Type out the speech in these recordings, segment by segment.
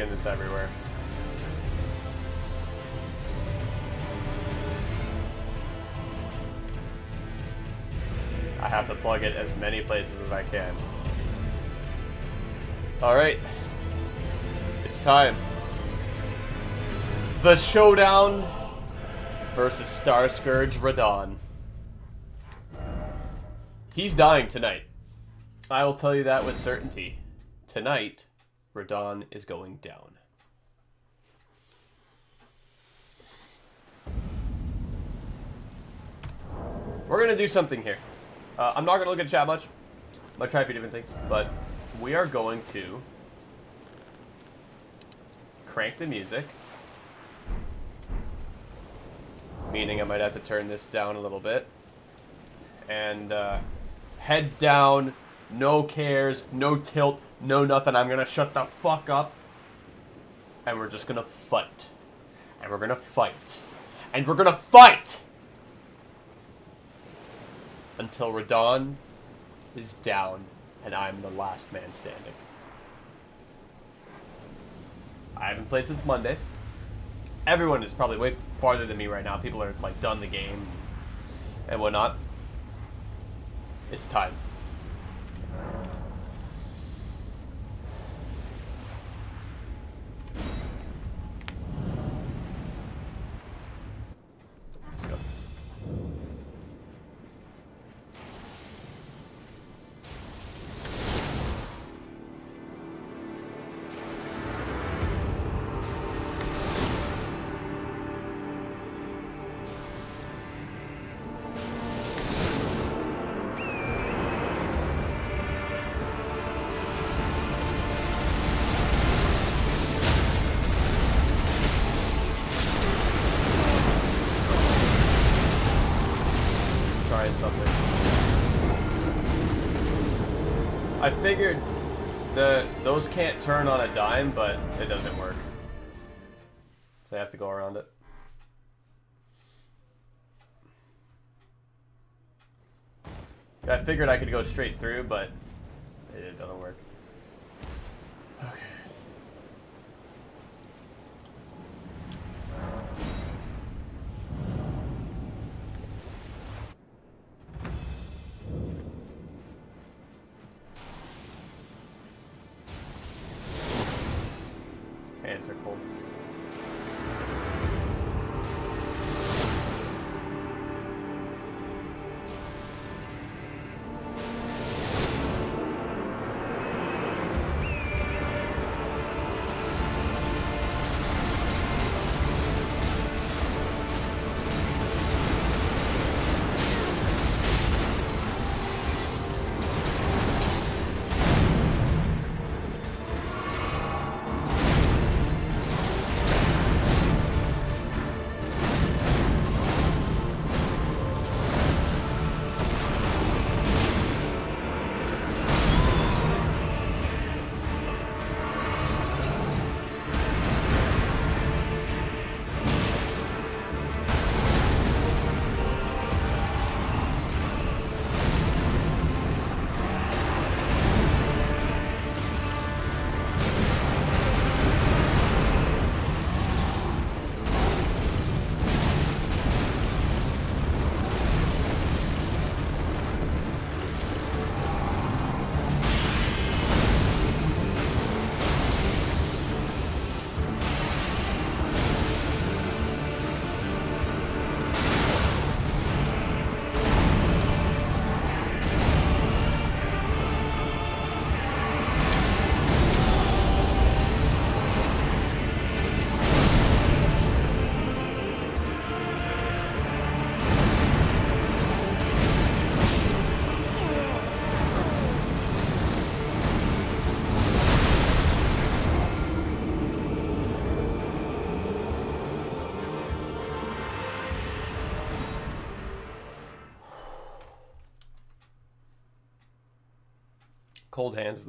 plugging this everywhere. I have to plug it as many places as I can. Alright. It's time. The Showdown versus Star Scourge Radahn. He's dying tonight. I will tell you that with certainty. Tonight, Radahn is going down. We're going to do something here. Uh, I'm not going to look at chat much. I'm going to try a few different things. But we are going to crank the music. Meaning I might have to turn this down a little bit. And uh, head down, no cares, no tilt, no nothing. I'm to shut the fuck up. And we're just to fight. And we're to fight. And we're to fight! Until Radahn is down and I'm the last man standing. I haven't played since Monday. Everyone is probably way farther than me right now. People are like done the game and whatnot. It's time. Figured the those can't turn on a dime, but it doesn't work. So I have to go around it. I figured I could go straight through, but it doesn't work. Cold hands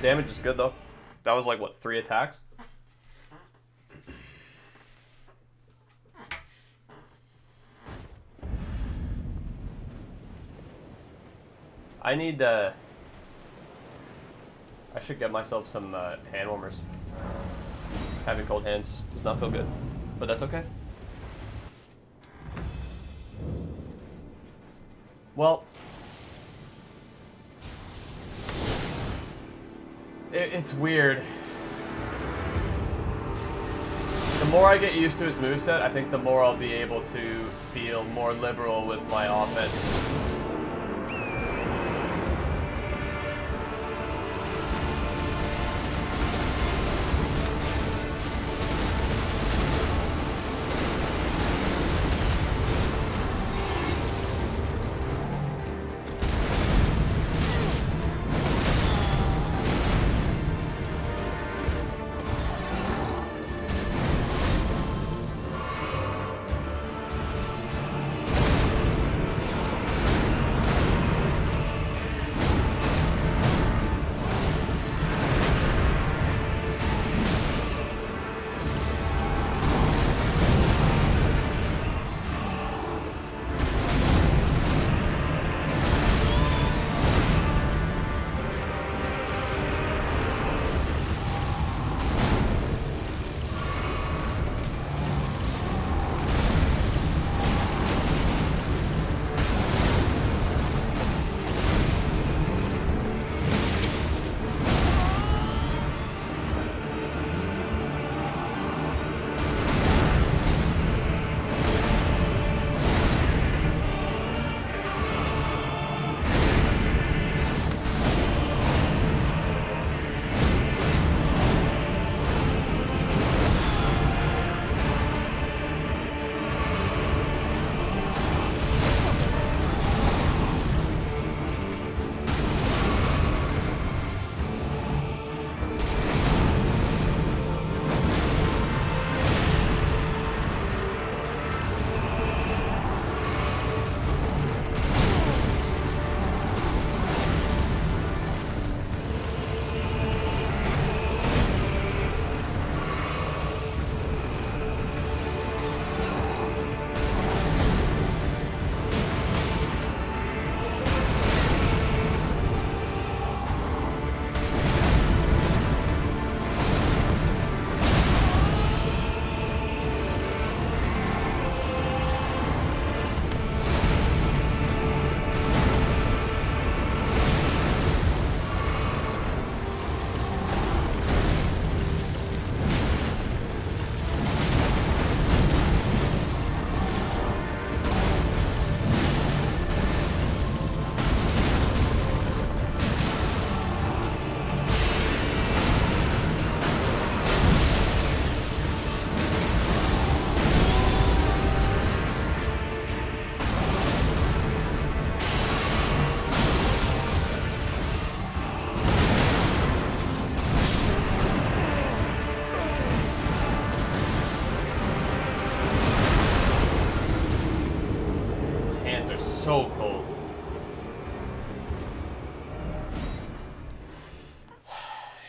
Damage is good though. That was like what three attacks. I need uh I should get myself some uh, hand warmers. Having cold hands does not feel good, but that's okay. Well, it, it's weird. The more I get used to his moveset, I think the more I'll be able to feel more liberal with my offense.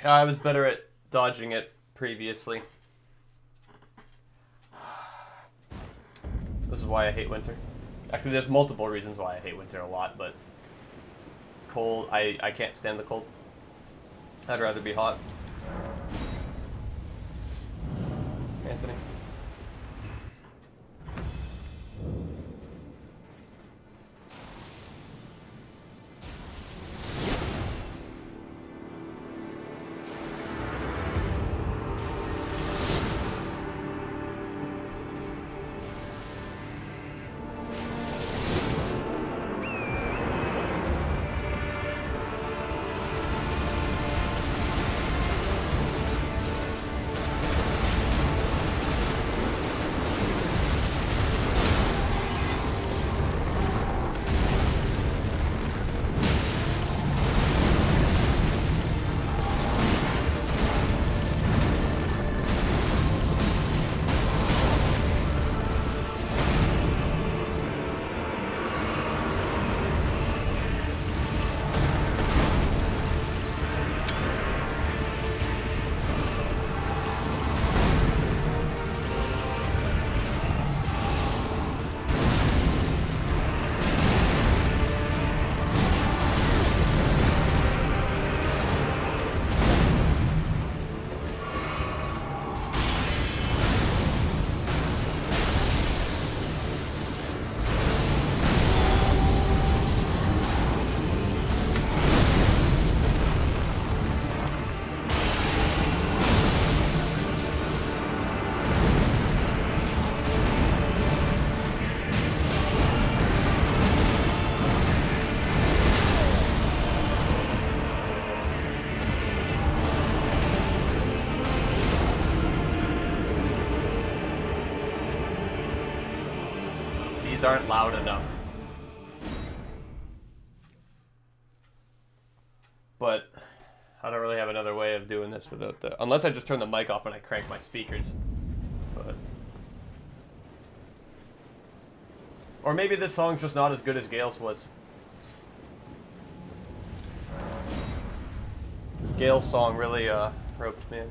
I was better at dodging it previously. This is why I hate winter. Actually, there's multiple reasons why I hate winter a lot, but cold, I, I can't stand the cold. I'd rather be hot. These aren't loud enough. But I don't really have another way of doing this without the unless I just turn the mic off and I crank my speakers. But or maybe this song's just not as good as Gael's was. This Gael's song really uh, roped me in.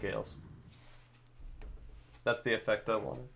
Gael's. That's the effect I wanted.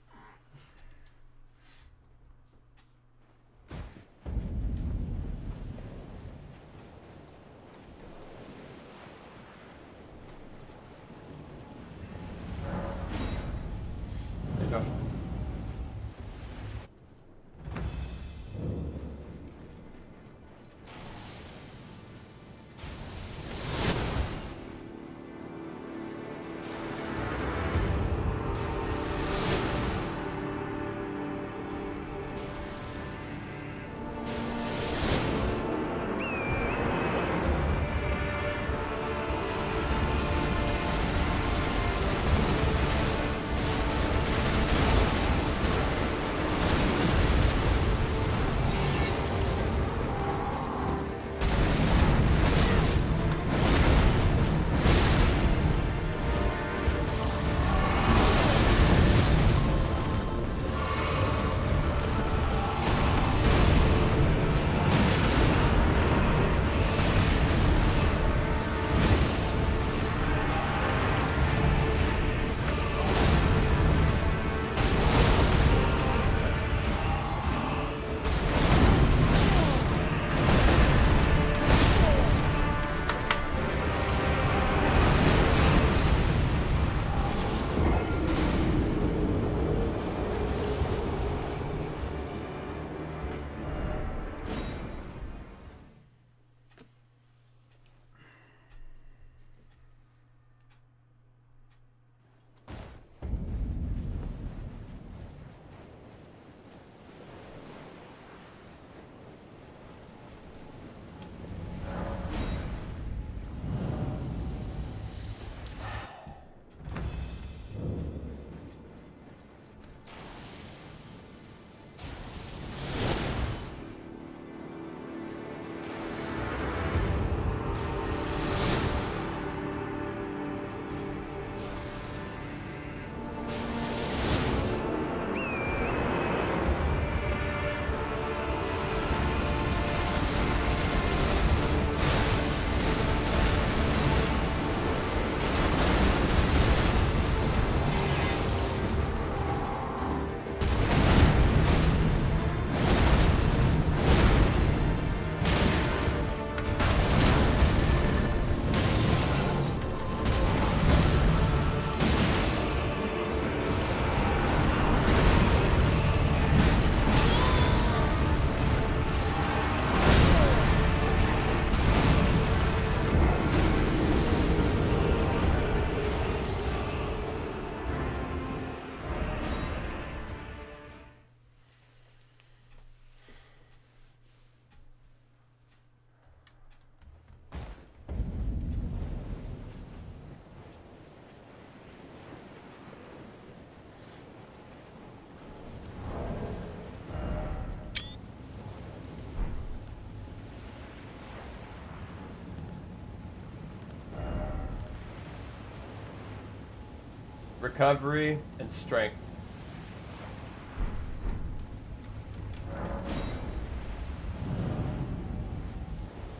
Recovery, and strength.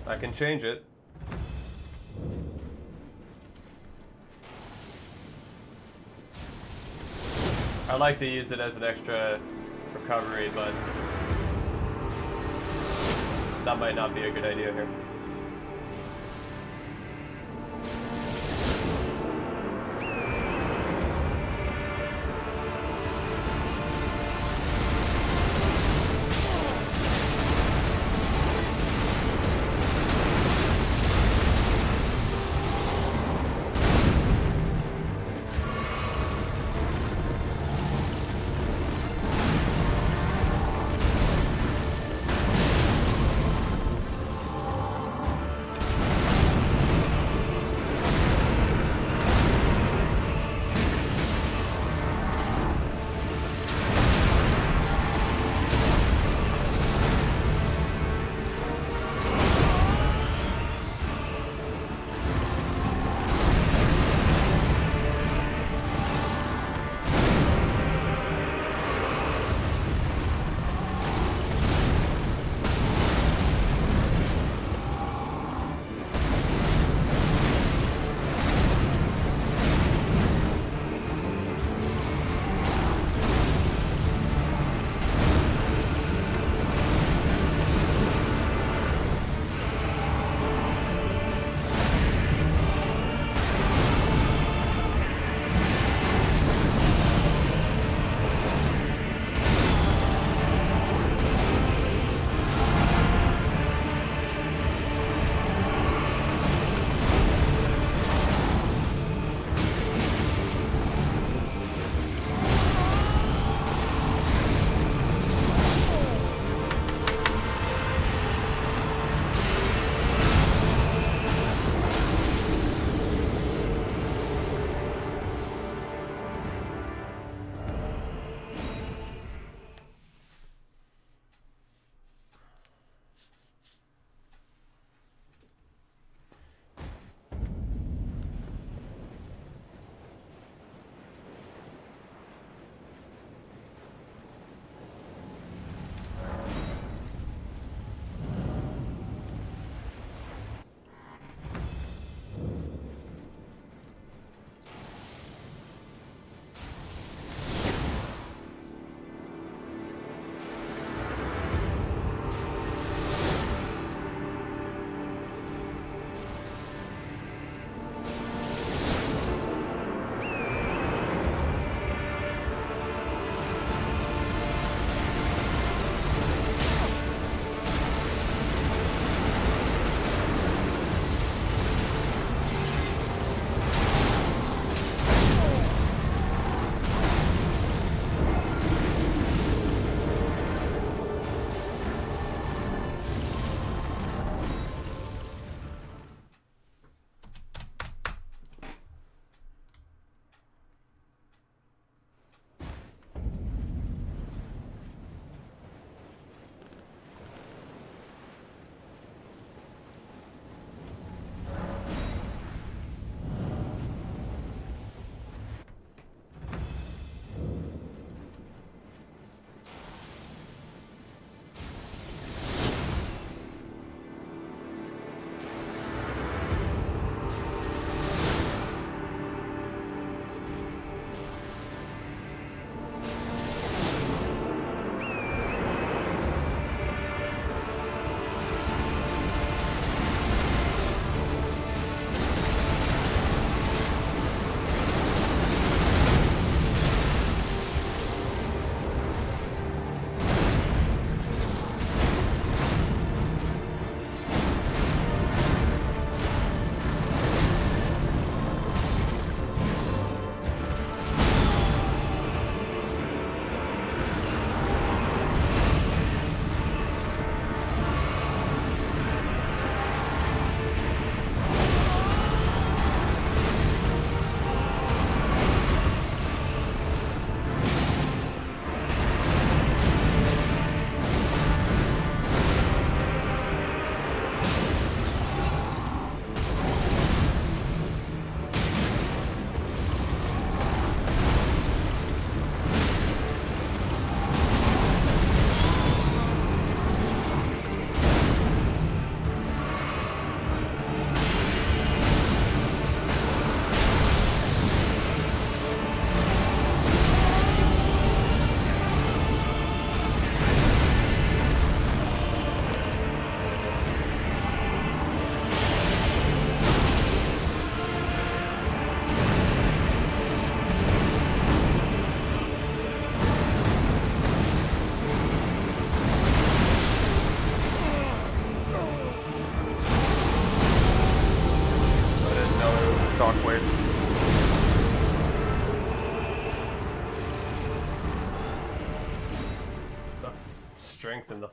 I can change it. I like to use it as an extra recovery, but that might not be a good idea here.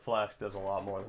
Flask does a lot more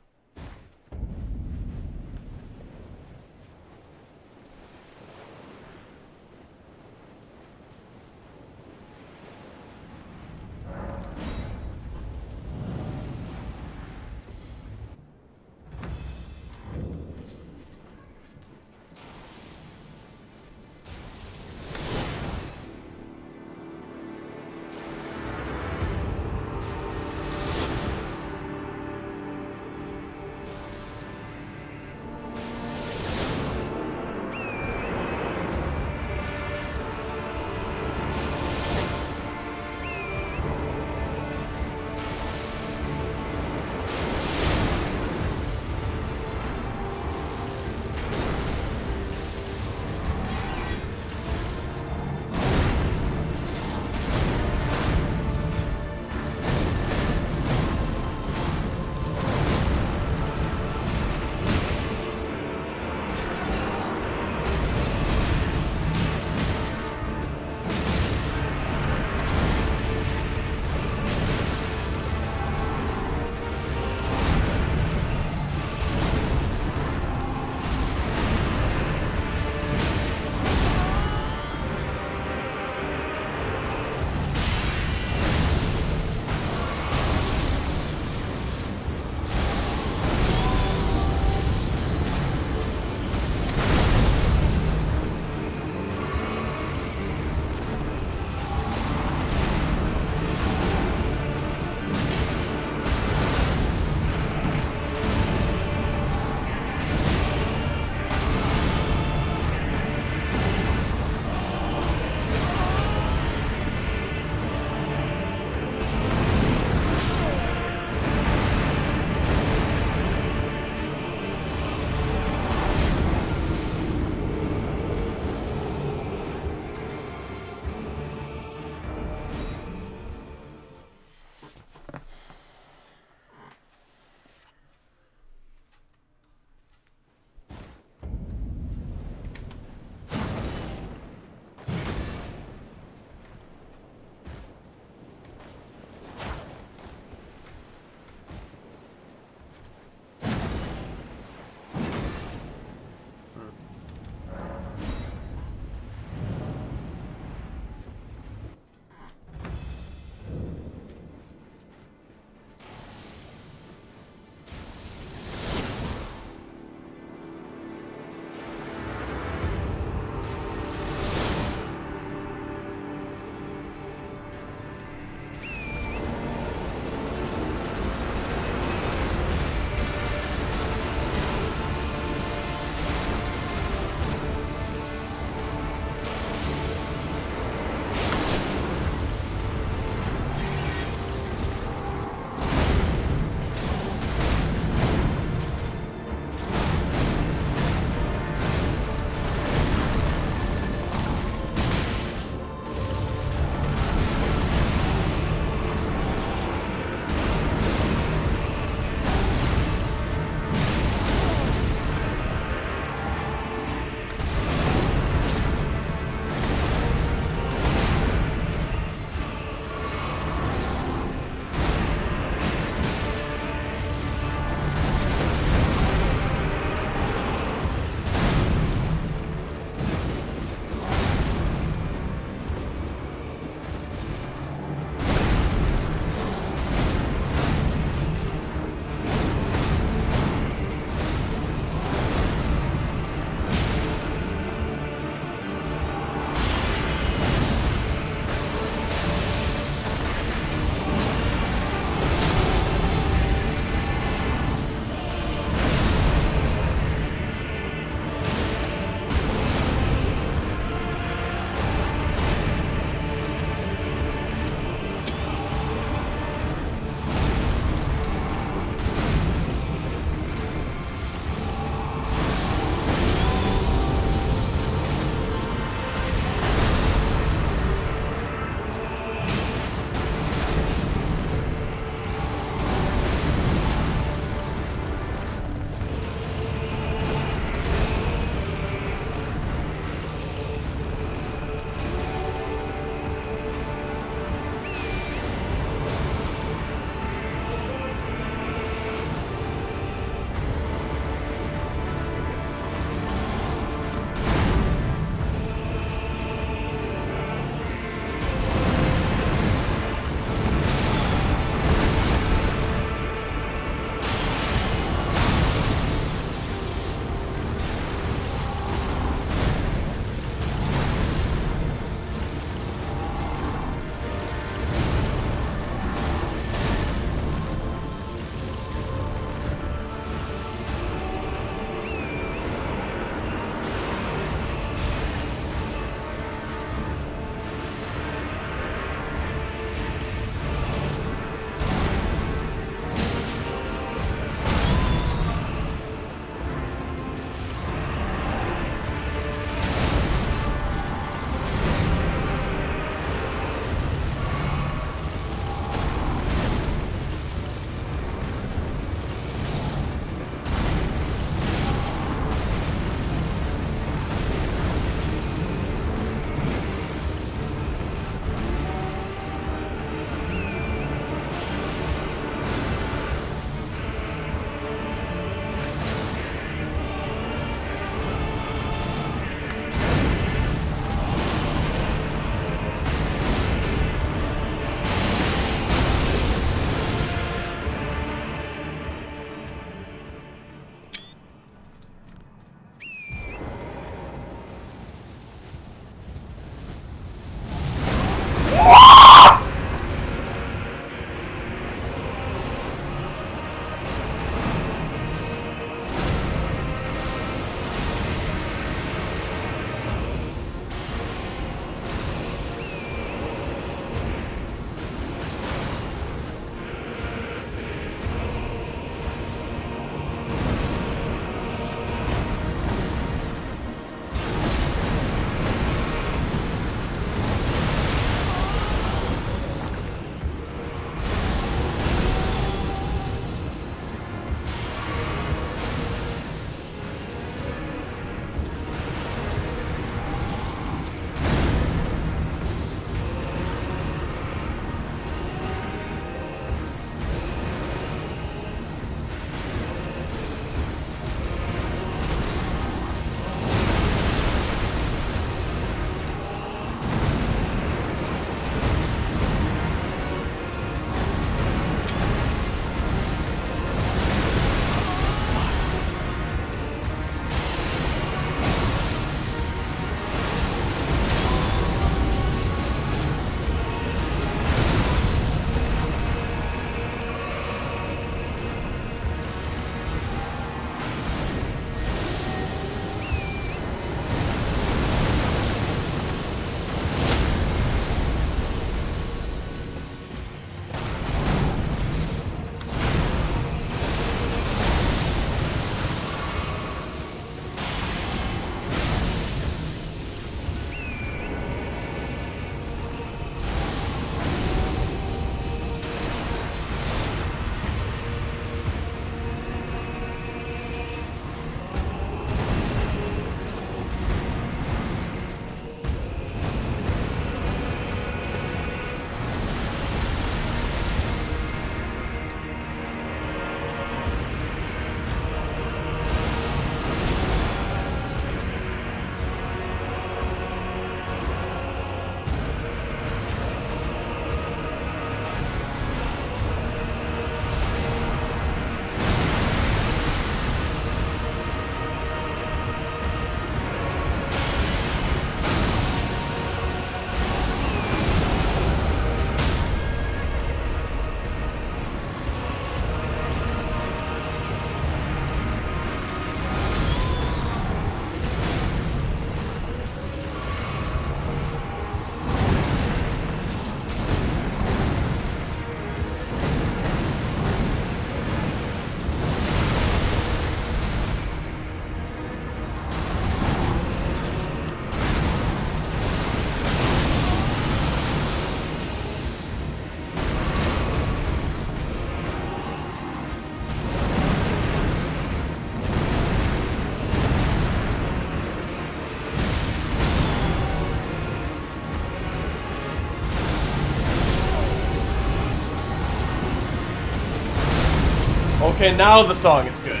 Okay, now the song is good.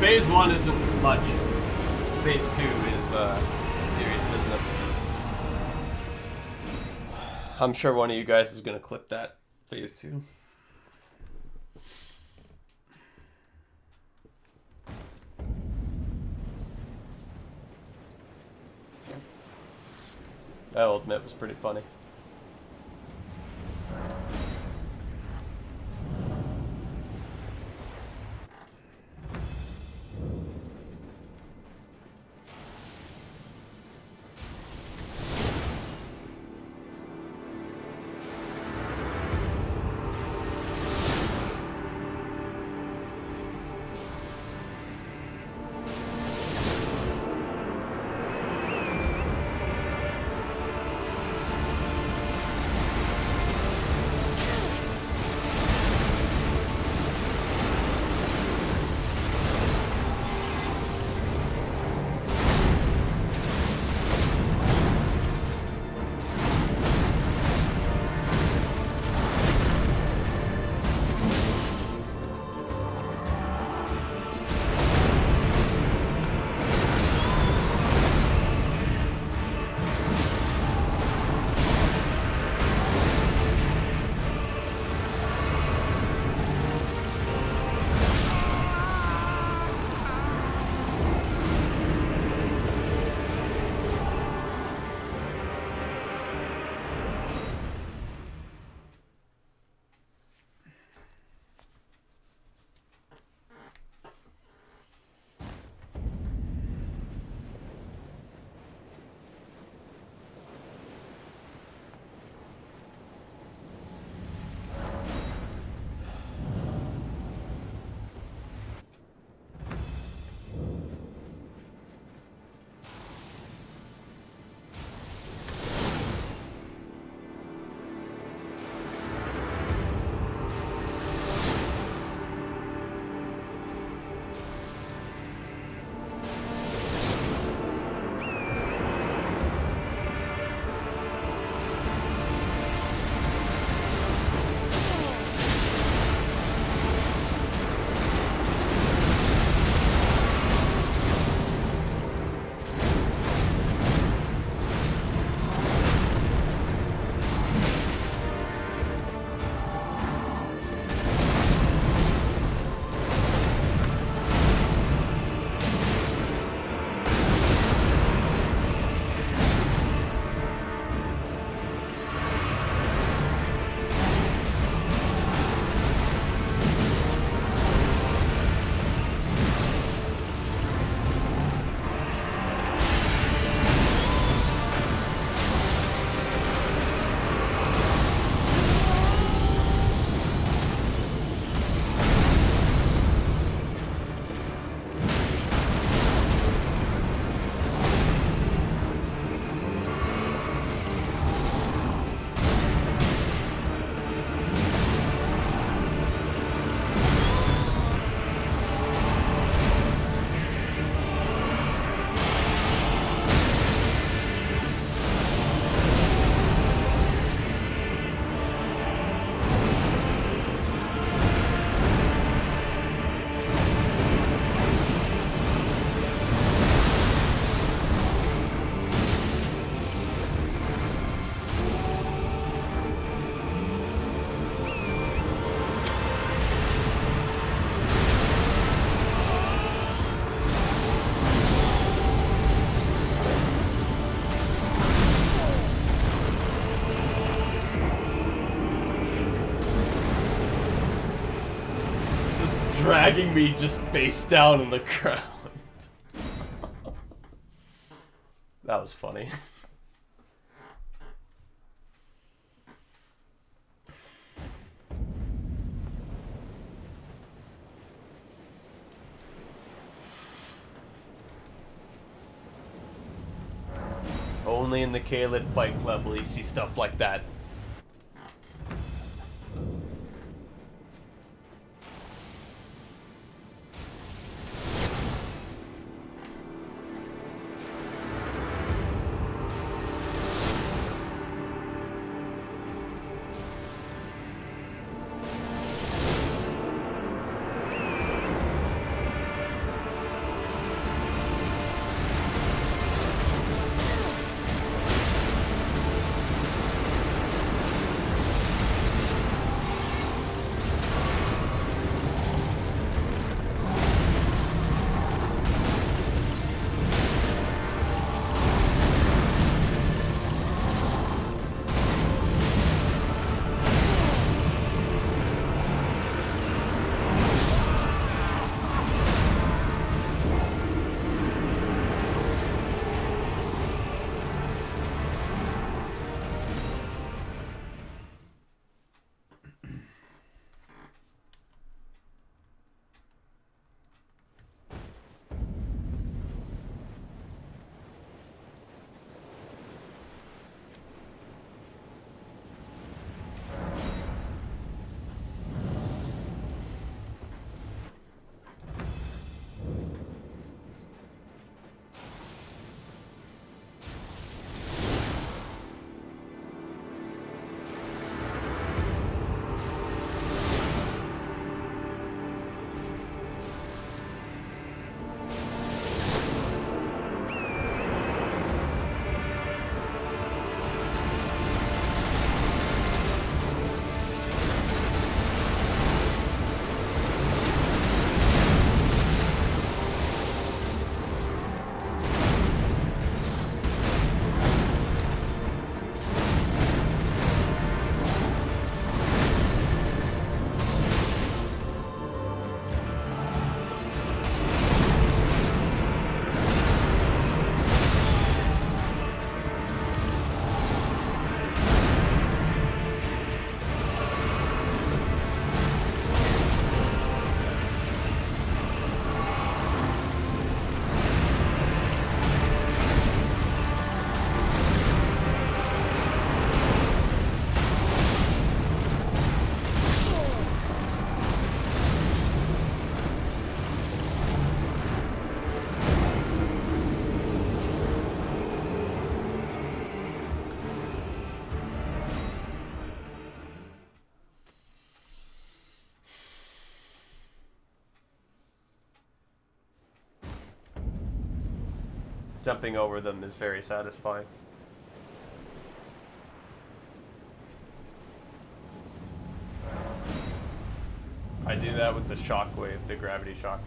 Phase one isn't much. Phase two is uh, serious business. I'm sure one of you guys is gonna clip that phase two. I'll admit was pretty funny. Dragging me just face down on the ground. that was funny. Only in the Caelid Fight Club will you see stuff like that. Jumping over them is very satisfying. I do that with the shockwave, the gravity shockwave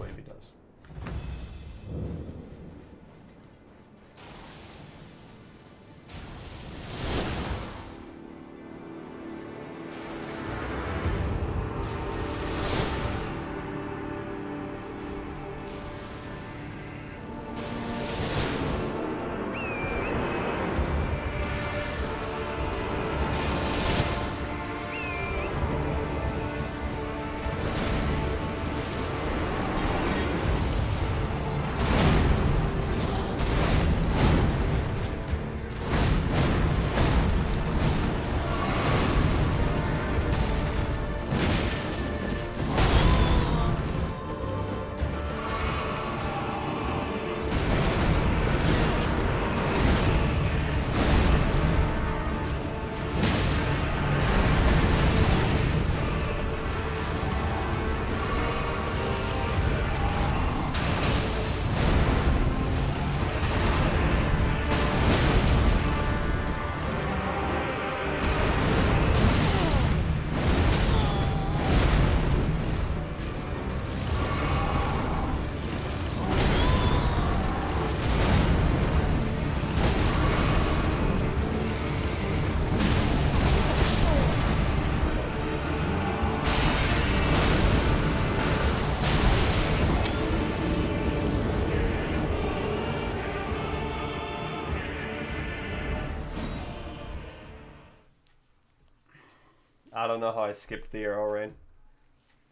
I don't know how I skipped the arrow rain.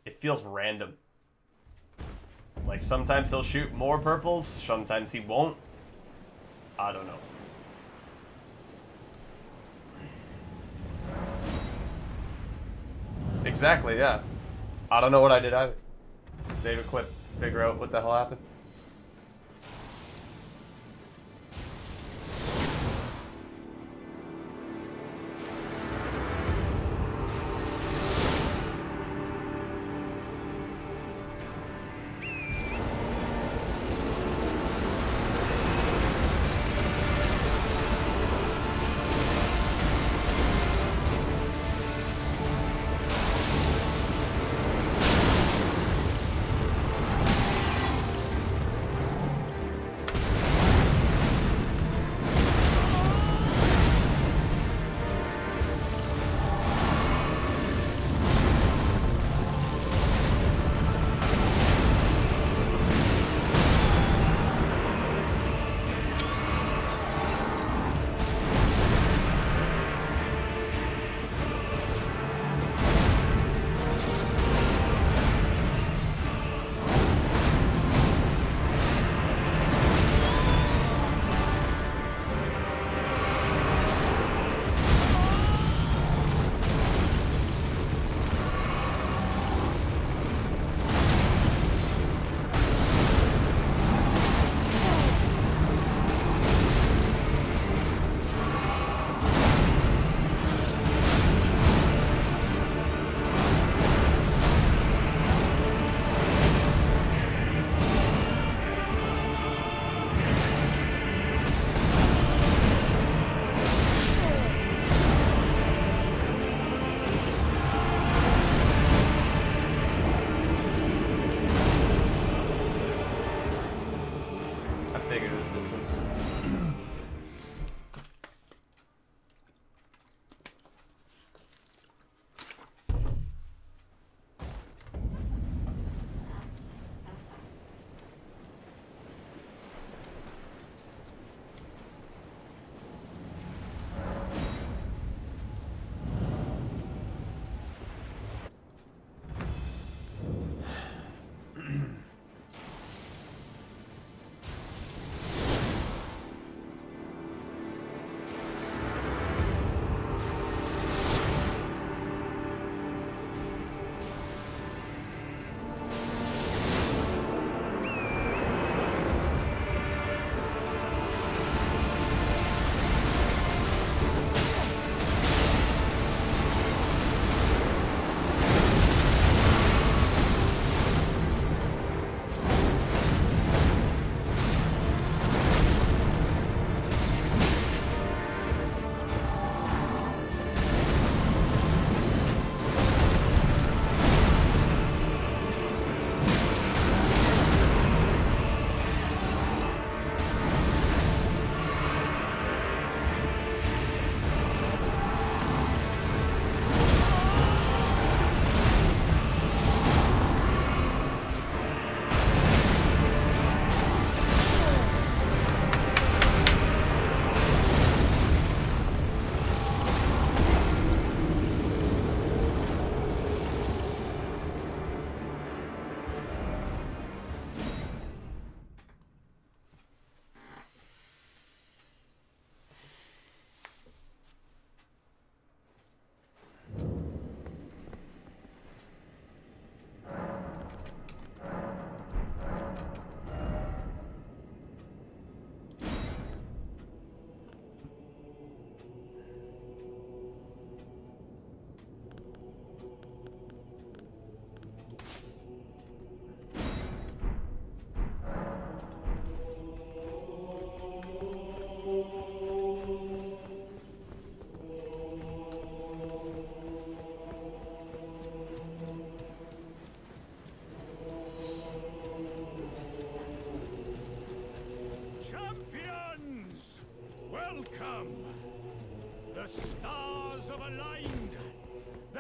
It feels random. Like sometimes he'll shoot more purples, sometimes he won't. I don't know. Exactly, yeah. I don't know what I did either. David quit, figure out what the hell happened.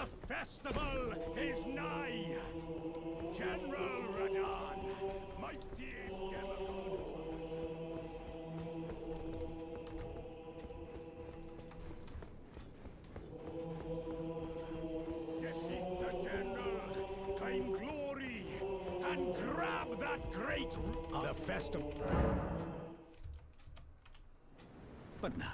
The festival is nigh. General mightiest Demigod. Defeat the general, claim glory, and grab that great. The festival. But now.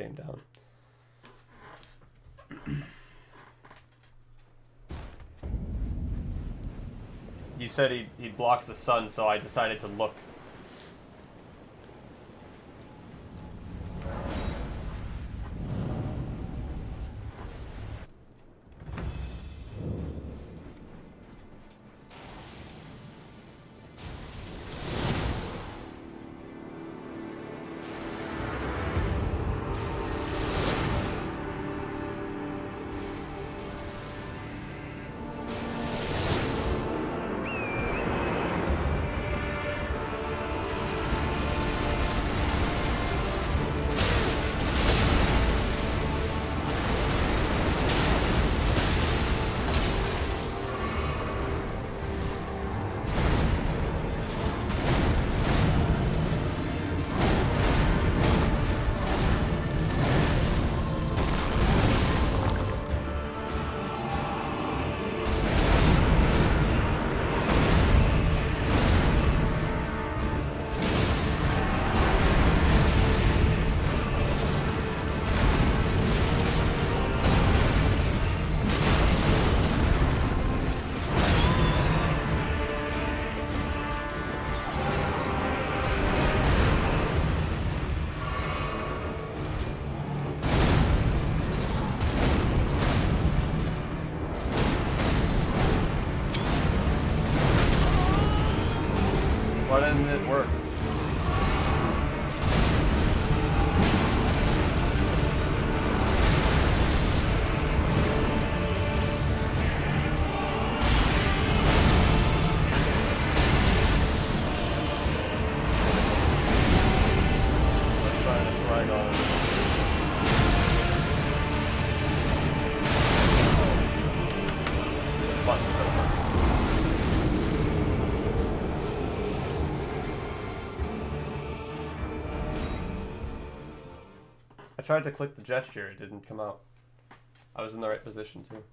Came down. you said he, he blocks the sun, so I decided to look. Tried to click the gesture, it didn't come out. I was in the right position too.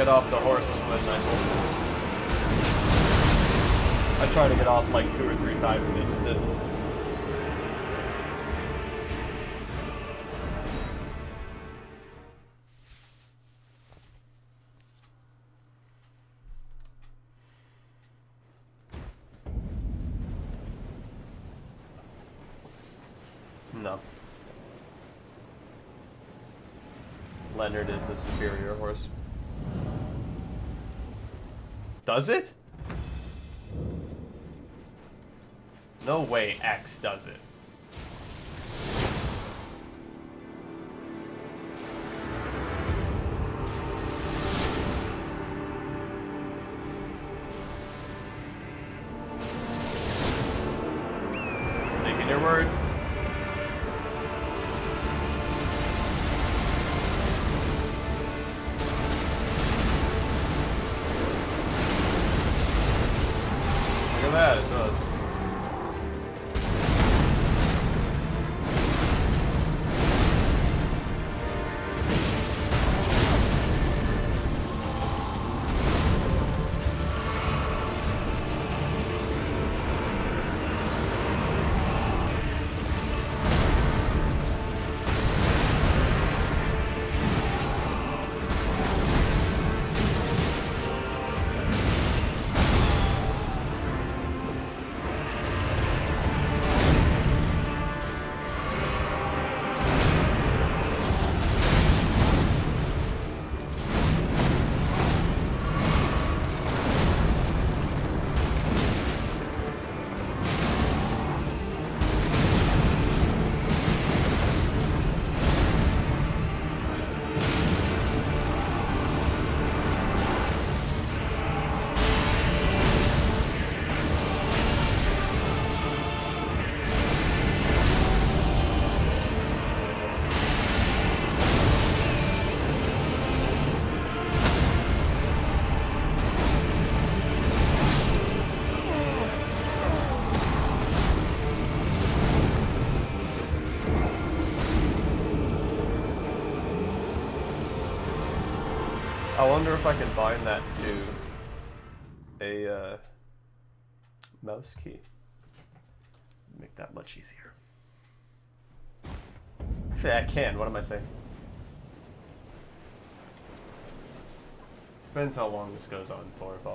Get off the horse when I him. I to get off like Does it? No way X does it. Wonder if I can bind that to a uh, mouse key. Make that much easier. Actually, I can. What am I saying? Depends how long this goes on for, if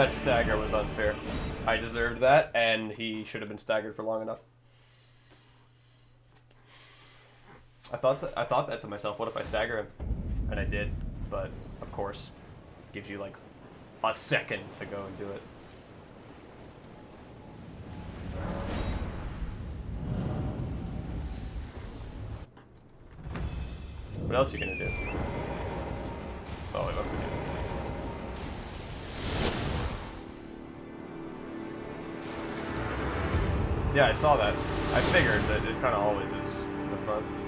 That stagger was unfair. I deserved that, and he should have been staggered for long enough. I thought that, I thought that to myself. What if I stagger him? And I did, but of course, gives you like a second to go and do it. What else are you gonna do? Yeah, I saw that. I figured that it kind of always is in the front.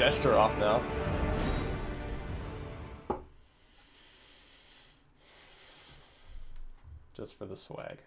gesture off now. Just for the swag.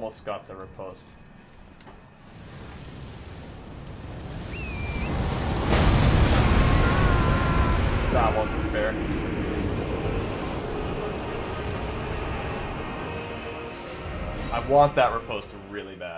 Almost got the riposte. That wasn't fair. I want that riposte really bad.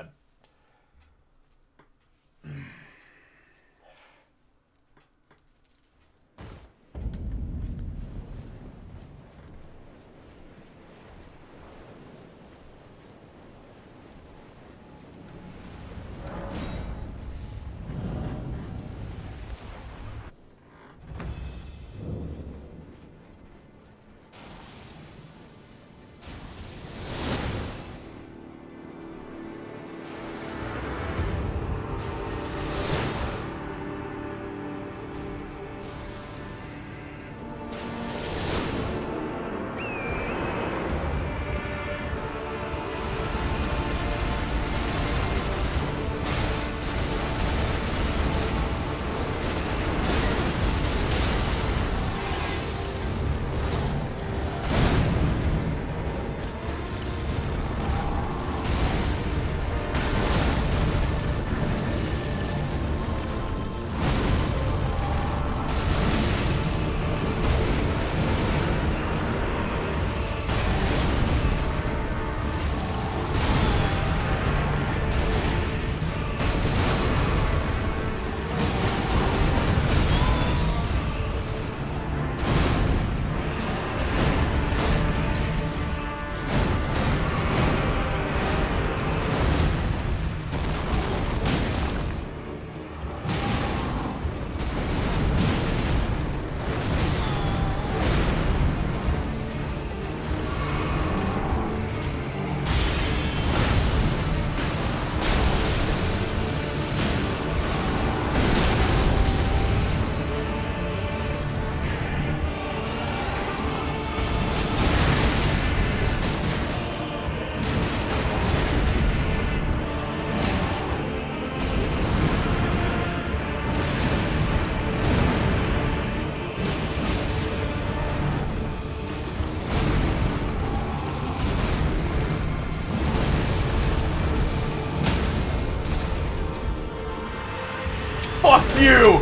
You!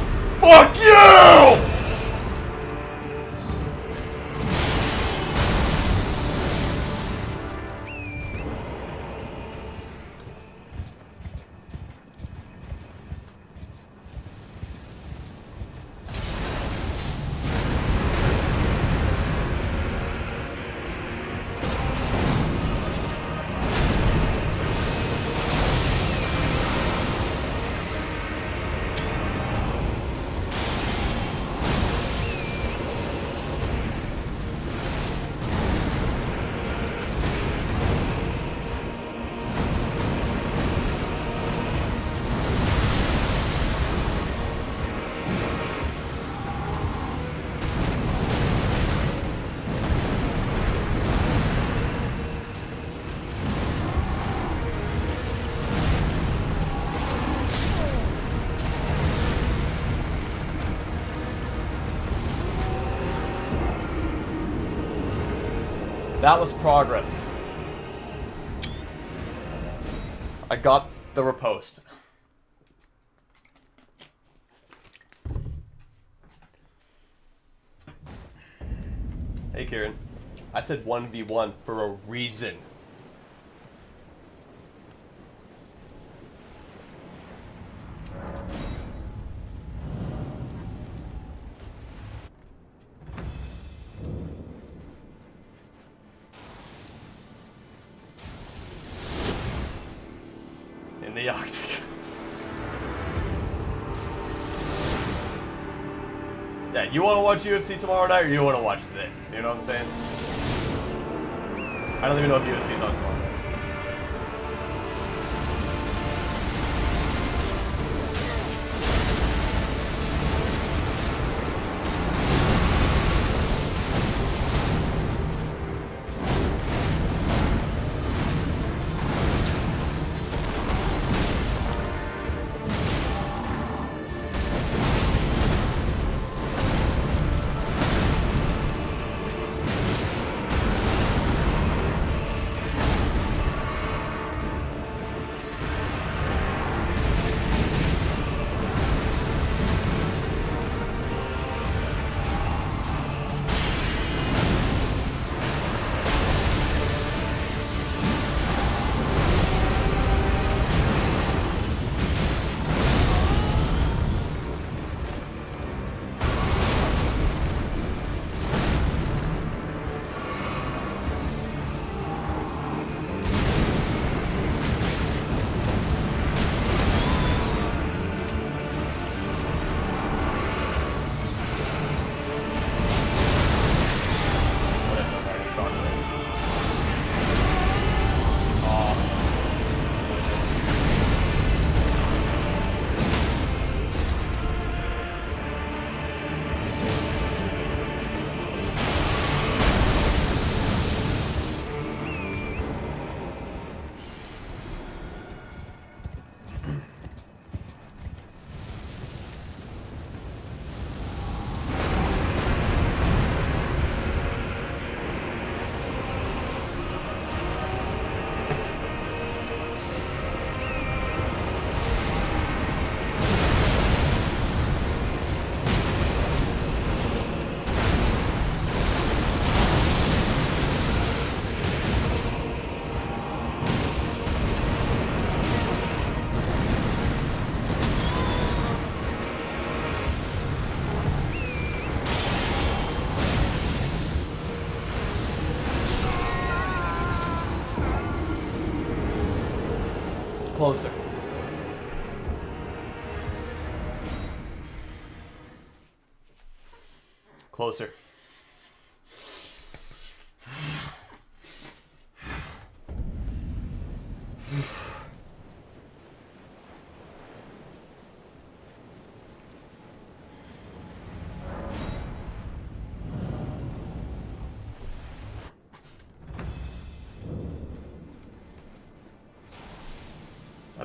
That was progress. I got the riposte. Hey Kieran. I said 1v1 for a reason. Watch UFC tomorrow night, or you want to watch this? You know what I'm saying? I don't even know if UFC's on tomorrow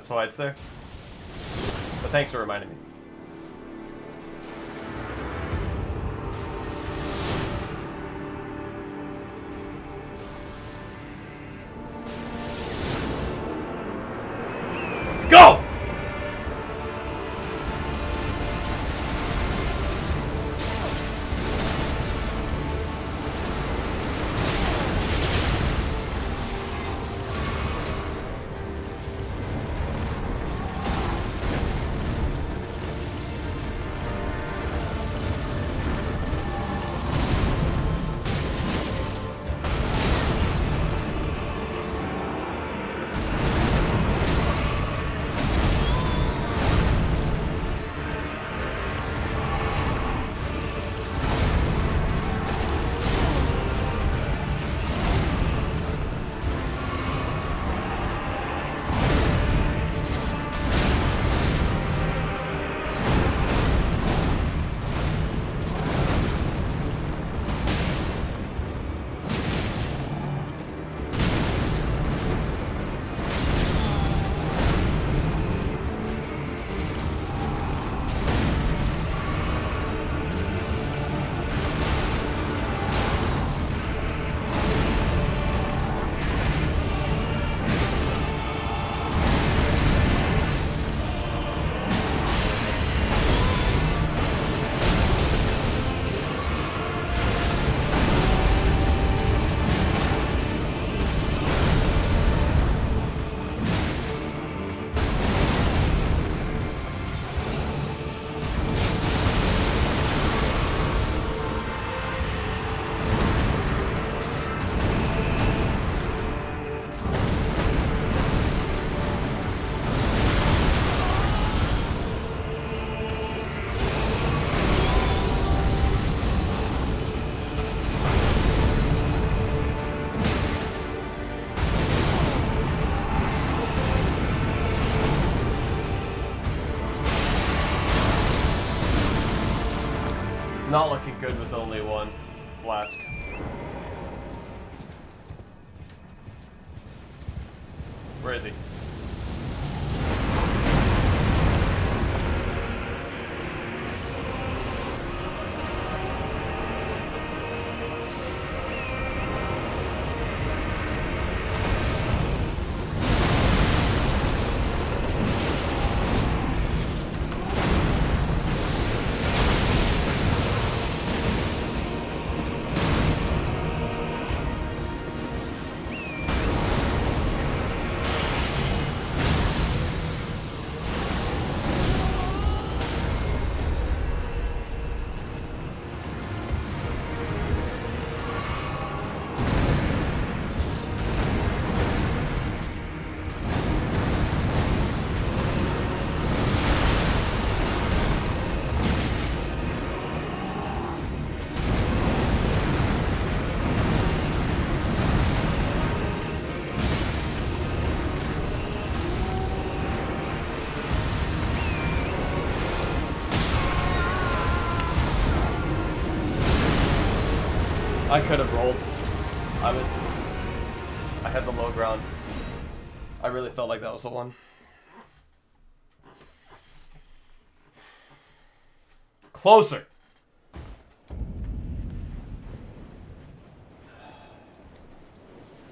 That's why it's there. But thanks for reminding. Not looking good with only one I could have rolled. I was... I had the low ground. I really felt like that was the one. Closer!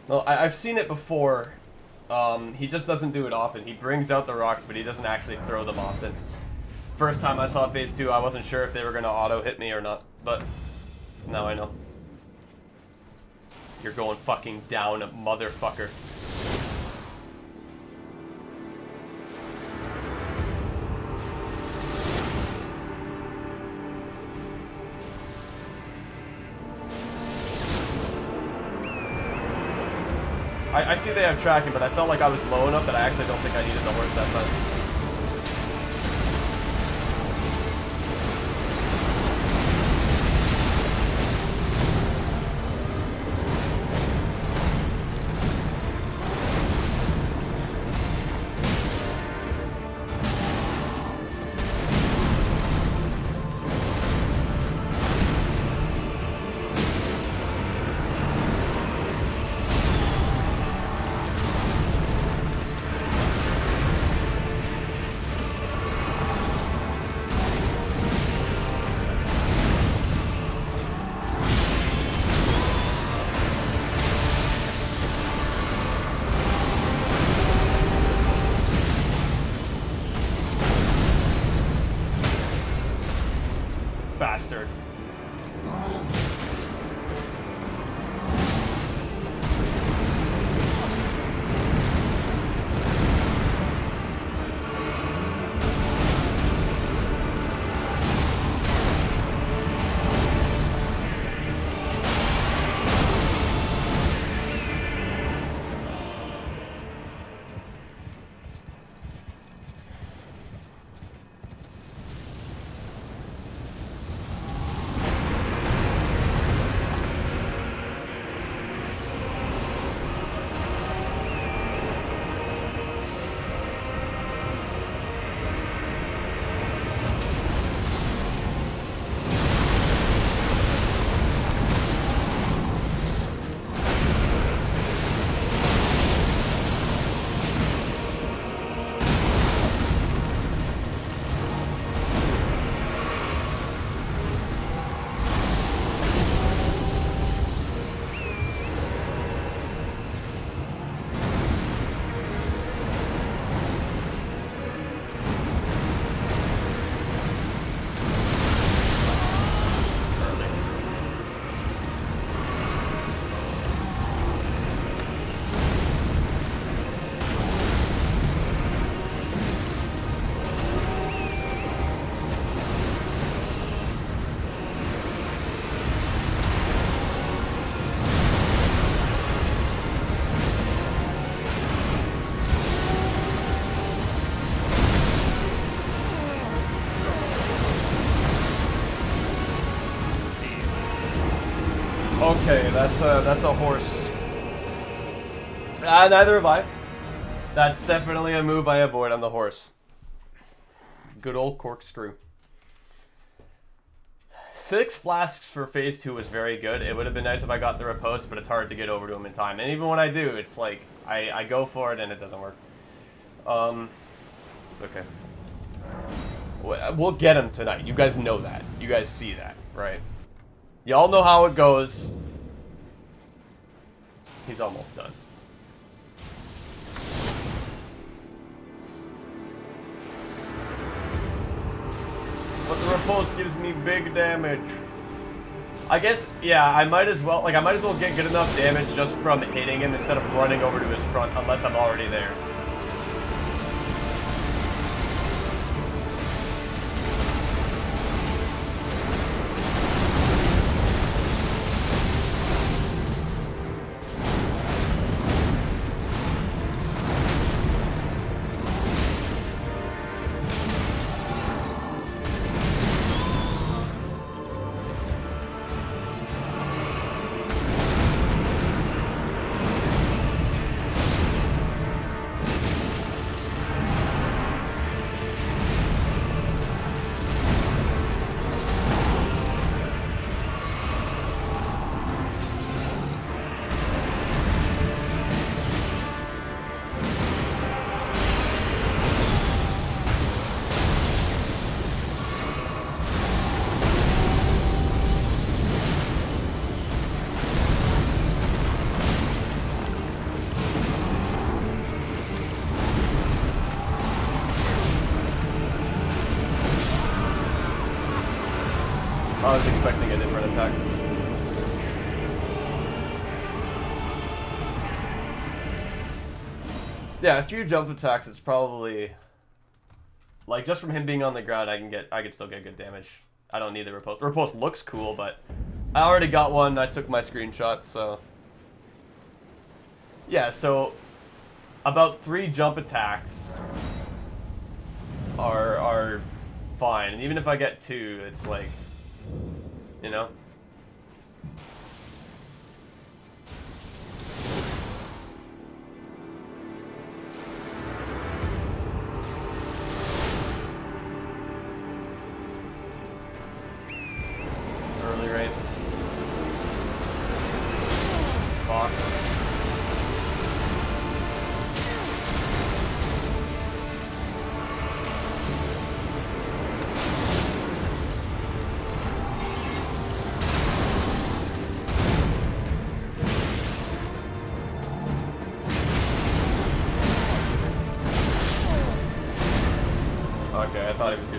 Well, I, I've seen it before. Um, he just doesn't do it often. He brings out the rocks, but he doesn't actually throw them often. First time I saw Phase 2, I wasn't sure if they were going to auto-hit me or not, but now I know. You're going fucking down, motherfucker. I, I see they have tracking, but I felt like I was low enough that I actually don't think I needed the horse that time. A that's a horse. Uh, neither have I. That's definitely a move I avoid on the horse. Good old corkscrew. Six flasks for phase two was very good. It would have been nice if I got the riposte, but it's hard to get over to him in time. And even when I do, it's like I, I go for it and it doesn't work. Um, it's okay. We- We'll get him tonight. You guys know that. You guys see that, right? Y'all know how it goes. He's almost done. But the riposte gives me big damage. I guess, yeah, I might as well, like, I might as well get good enough damage just from hitting him instead of running over to his front, unless I'm already there. Yeah, a few jump attacks, it's probably like just from him being on the ground, I can get, I can still get good damage. I don't need the. The riposte looks cool, but I already got one. I took my screenshot, so yeah. So about three jump attacks are are fine, and even if I get two, it's like you know. I thought it was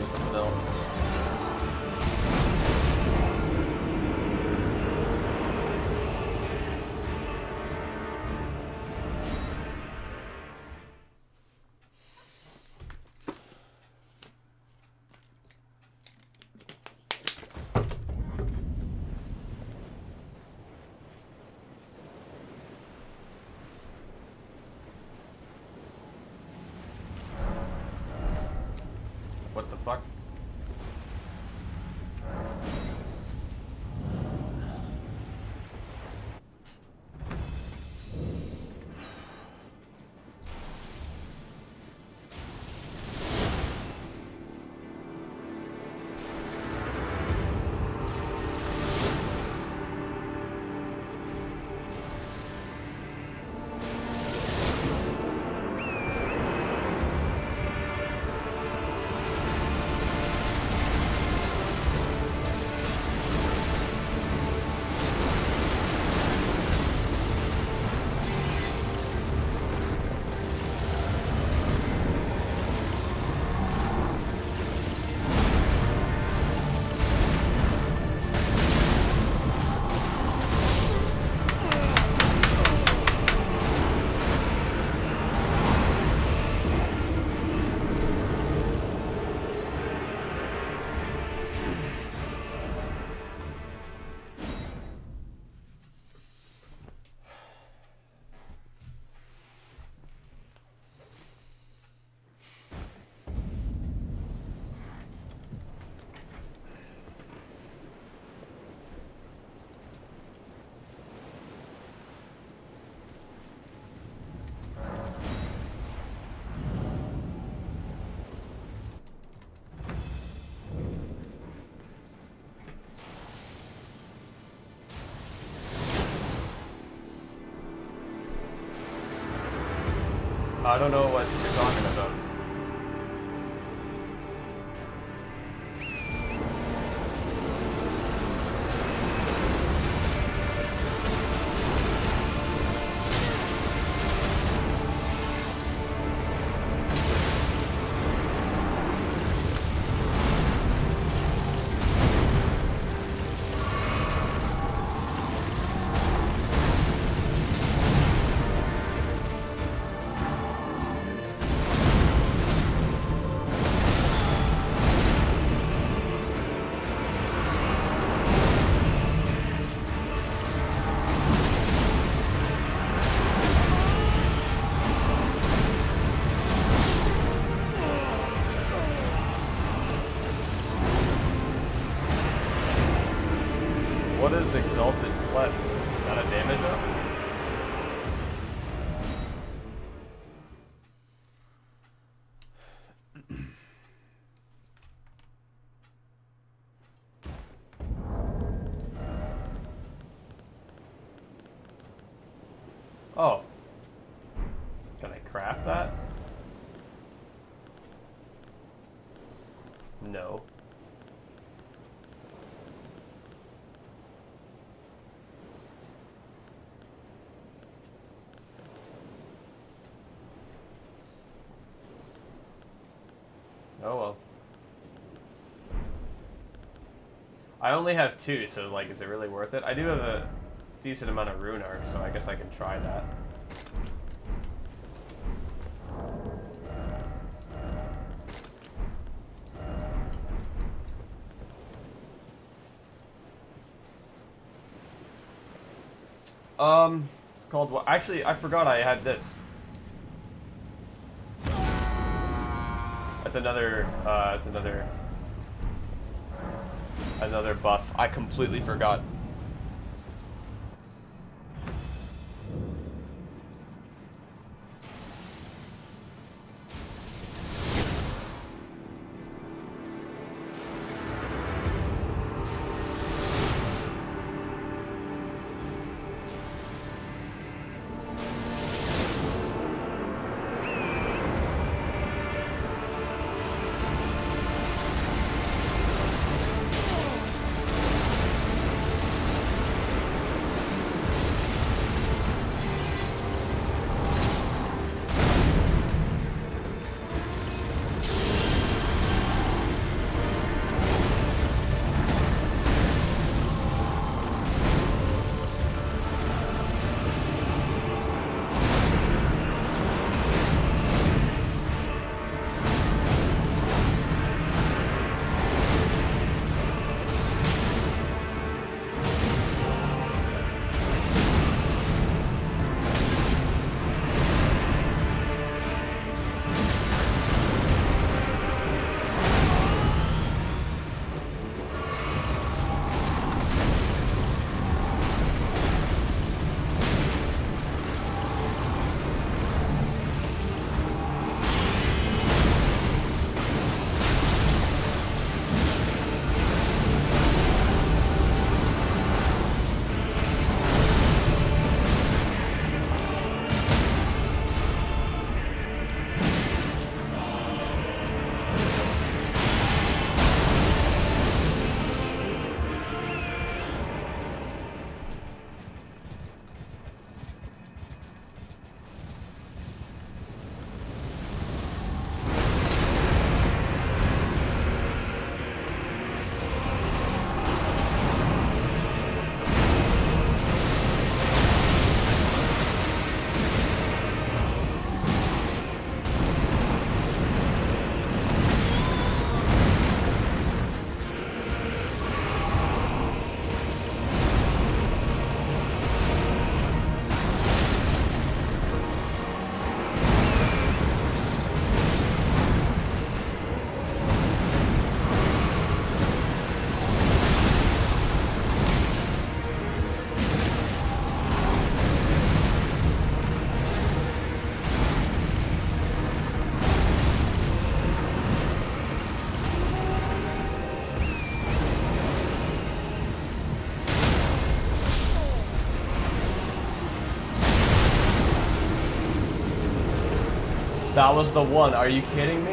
I don't know what you're talking about. I only have two, so like, is it really worth it? I do have a decent amount of rune arc, so I guess I can try that. Um, it's called what? Actually, I forgot I had this. That's another, uh, that's another, another buff. I completely forgot. That was the one. Are you kidding me?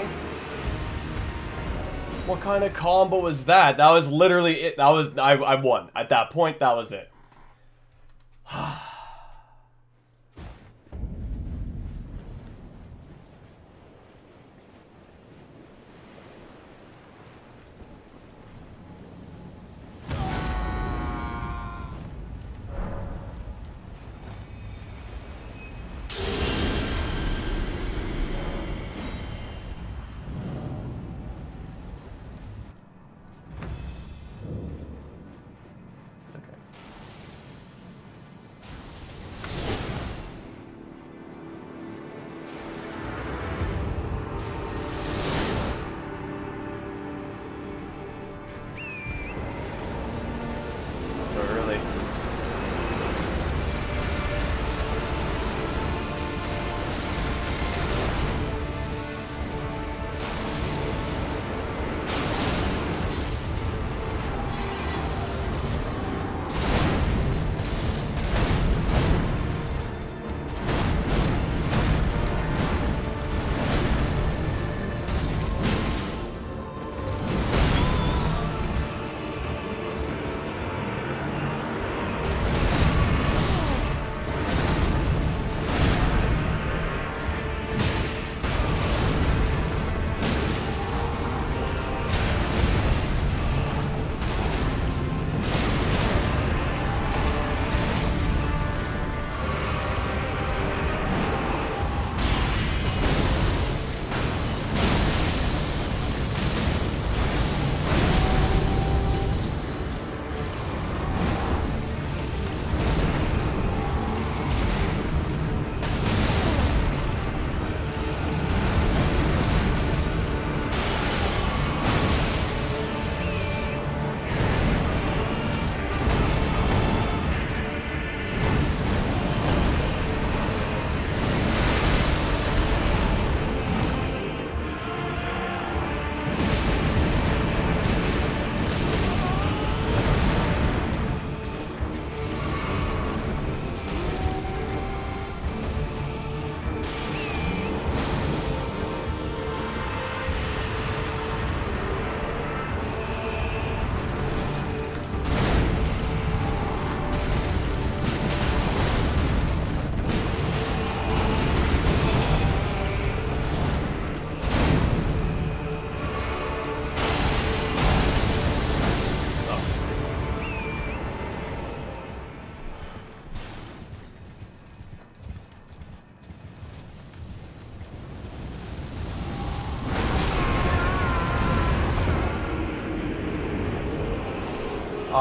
What kind of combo was that? That was literally it. That was I, I won. At that point, that was it.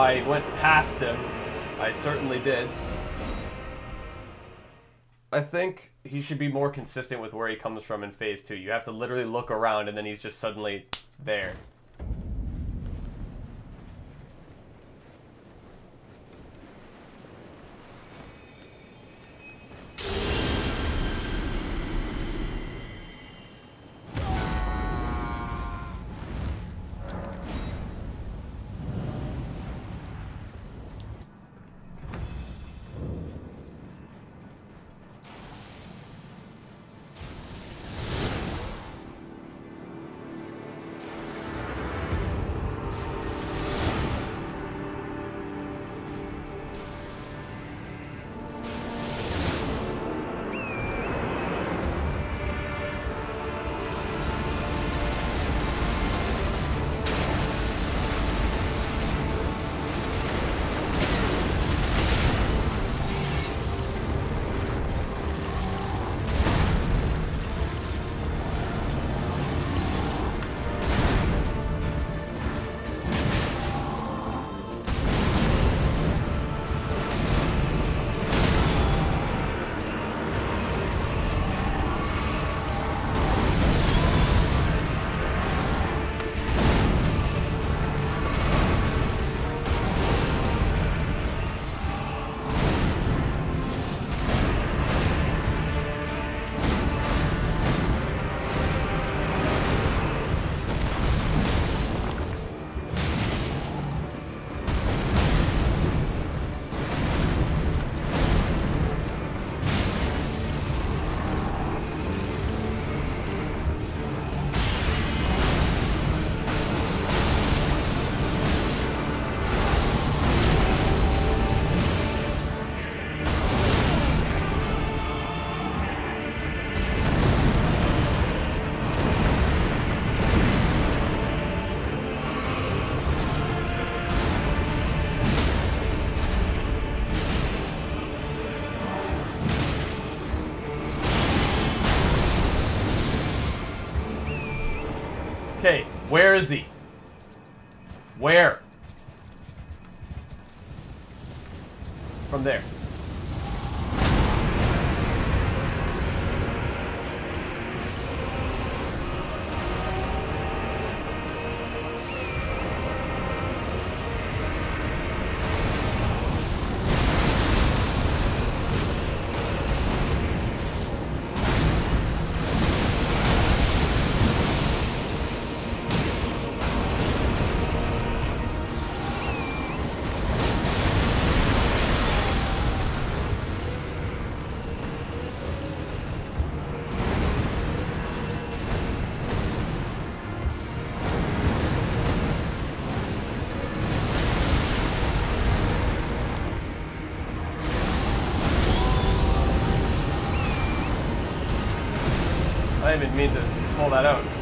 I went past him. I certainly did. I think he should be more consistent with where he comes from in phase two. You have to literally look around and then he's just suddenly there. Where is he? I even mean to pull that out.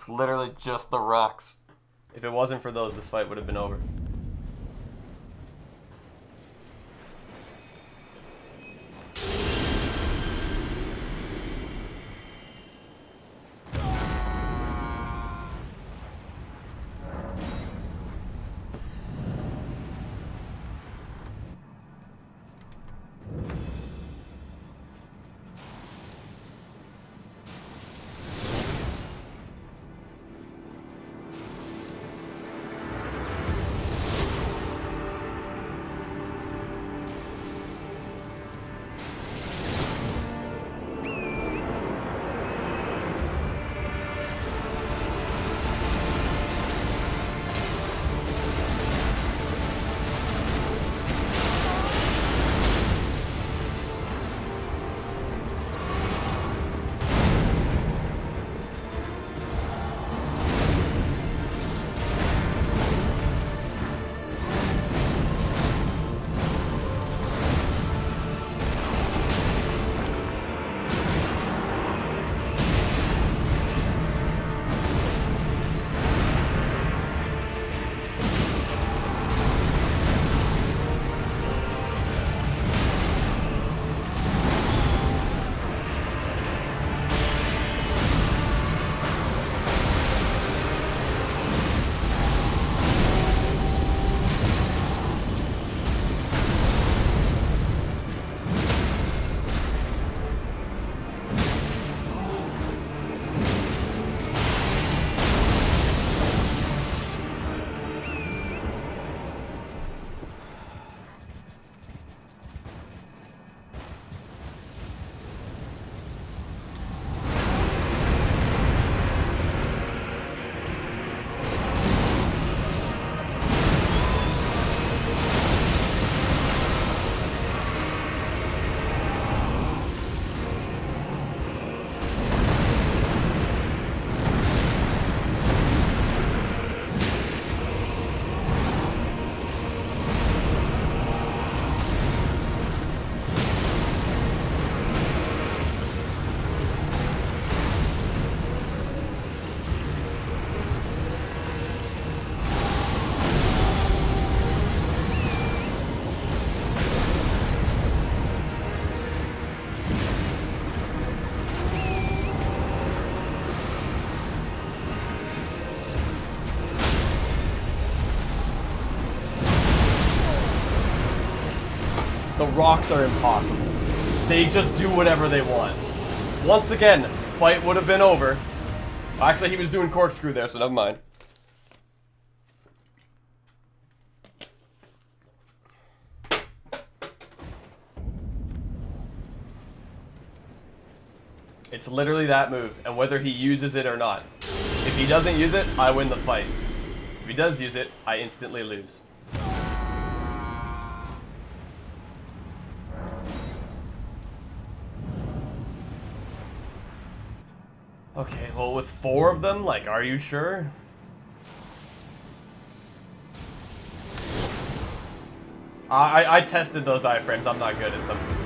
It's literally just the rocks. If it wasn't for those, this fight would have been over. Rocks are impossible. They just do whatever they want. Once again, fight would have been over. Actually, he was doing corkscrew there, so never mind. It's literally that move, and whether he uses it or not. If he doesn't use it, I win the fight. If he does use it, I instantly lose. Four of them, like, are you sure? I, I tested those iframes. I'm not good at them.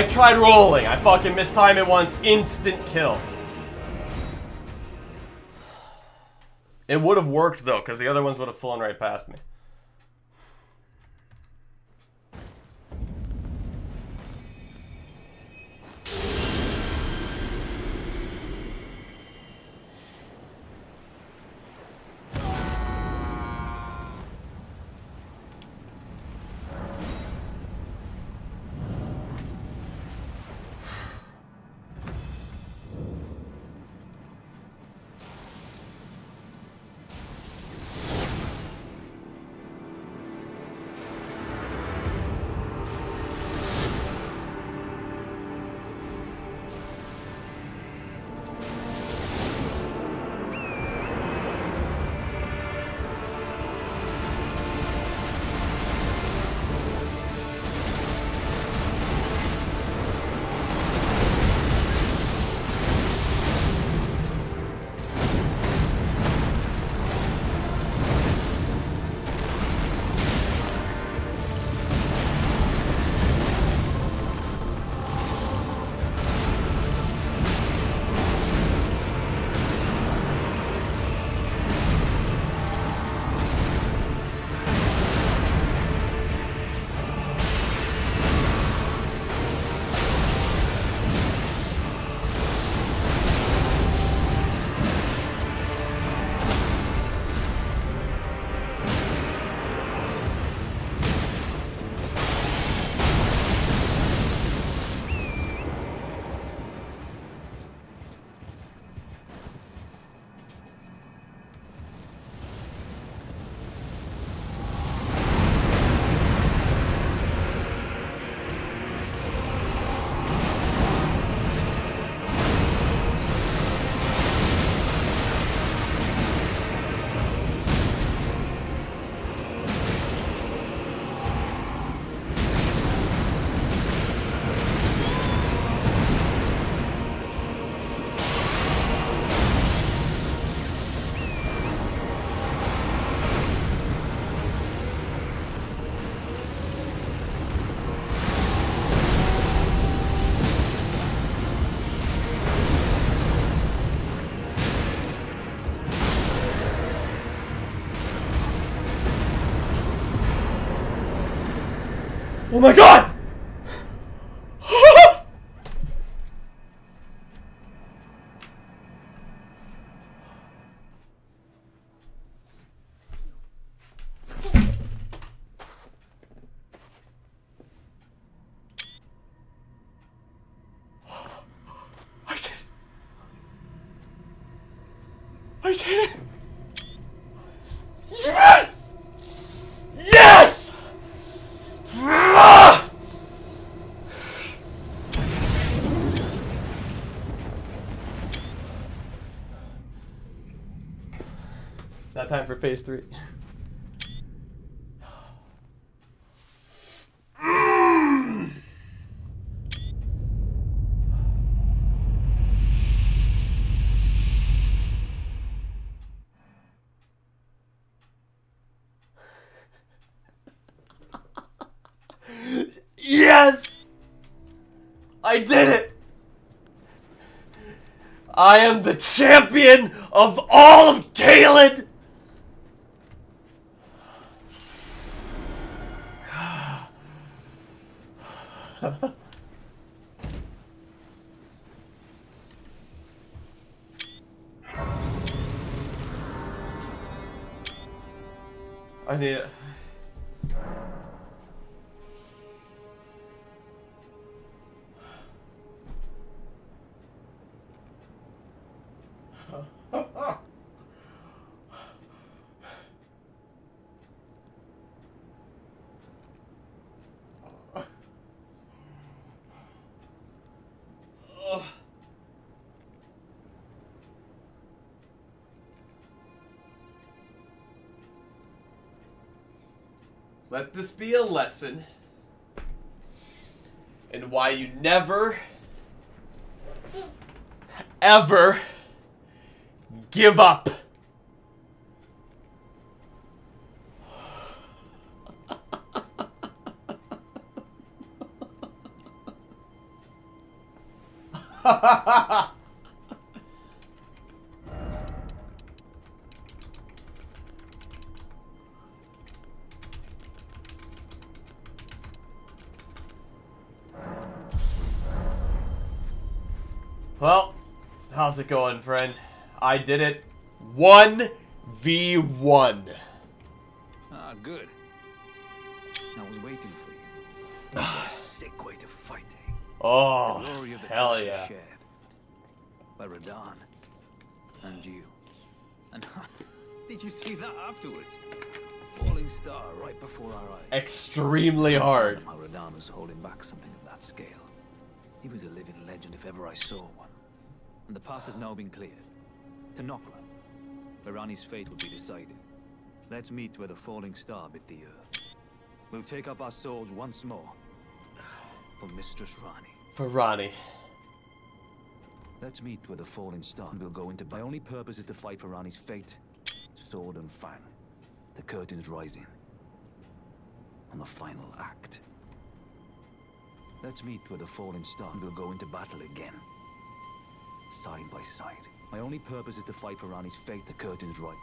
I tried rolling. I fucking mistimed it once. Instant kill. It would have worked though, because the other ones would have flown right past me. Oh my god! I did. It. Time for phase three. Yes! I did it! I am the champion of all of Galen! I need it. Let this be a lesson in why you never, ever give up. well, it going, friend? I did it. 1v1. Ah, good. I was waiting for you. A sick way to fight, eh? Oh, glory of the hell yeah. Shared by Radahn and you. And did you see that afterwards? Falling star right before our eyes. Extremely hard. How Radahn was holding back something of that scale. He was a living legend if ever I saw one. And the path has now been cleared. To Nokron, where Ranni's fate will be decided. Let's meet where the falling star bit the earth. We'll take up our swords once more. For Mistress Ranni. For Ranni. Let's meet where the falling star will go into. My only purpose is to fight for Ranni's fate. Sword and fang. The curtain's rising. On the final act. Let's meet where the falling star will go into battle again. Side by side. My only purpose is to fight for Ranni's fate. The curtain's right.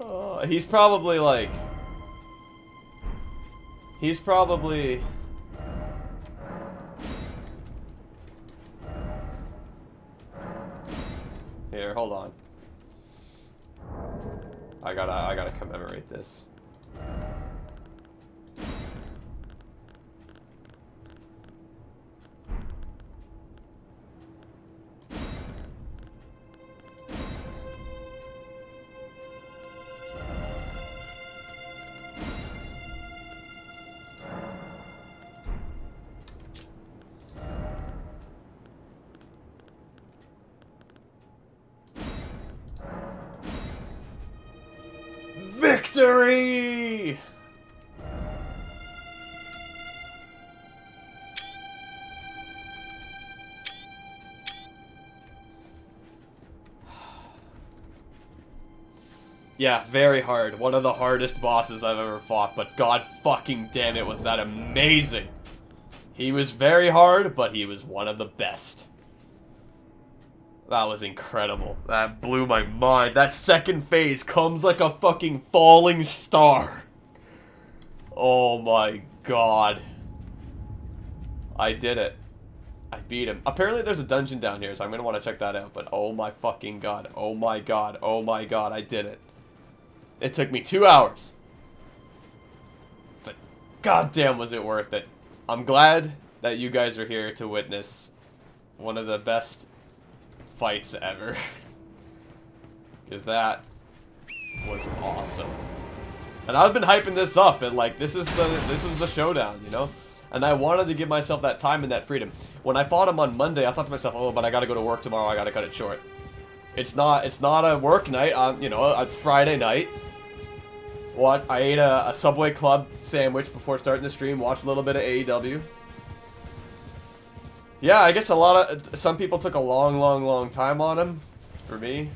Uh, he's probably like. He's probably. Here, hold on. I gotta, I gotta commemorate this. Yeah, very hard. One of the hardest bosses I've ever fought, but god fucking damn it, was that amazing. He was very hard, but he was one of the best. That was incredible. That blew my mind. That second phase comes like a fucking falling star. Oh my god. I did it. I beat him. Apparently there's a dungeon down here, so I'm gonna want to check that out. But oh my fucking god. Oh my god. Oh my god. I did it. It took me two hours. But goddamn was it worth it. I'm glad that you guys are here to witness one of the best fights ever. Because that was awesome. And I've been hyping this up and like this is the this is the showdown, you know? And I wanted to give myself that time and that freedom. When I fought him on Monday, I thought to myself, "Oh, but I got to go to work tomorrow. I got to cut it short." It's not it's not a work night. You know, it's Friday night. I ate a, a Subway Club sandwich before starting the stream. Watched a little bit of AEW. Yeah, I guess a lot of some people took a long, long, long time on him. For me,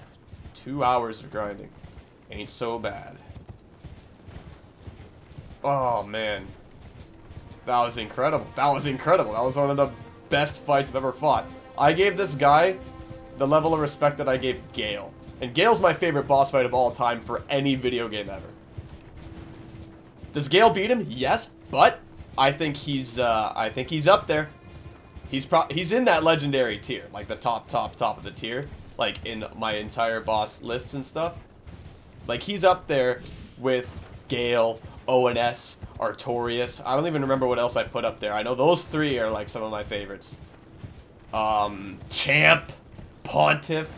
two hours of grinding ain't so bad. Oh man, that was incredible. That was incredible. That was one of the best fights I've ever fought. I gave this guy the level of respect that I gave Gael, and Gael's my favorite boss fight of all time for any video game ever. Does Gael beat him? Yes, but I think he's uh, I think he's up there. He's pro he's in that legendary tier, like the top, top, top of the tier, like in my entire boss lists and stuff. Like he's up there with Gael, ONS, Artorias. I don't even remember what else I put up there. I know those three are like some of my favorites. Um, Champ, Pontiff.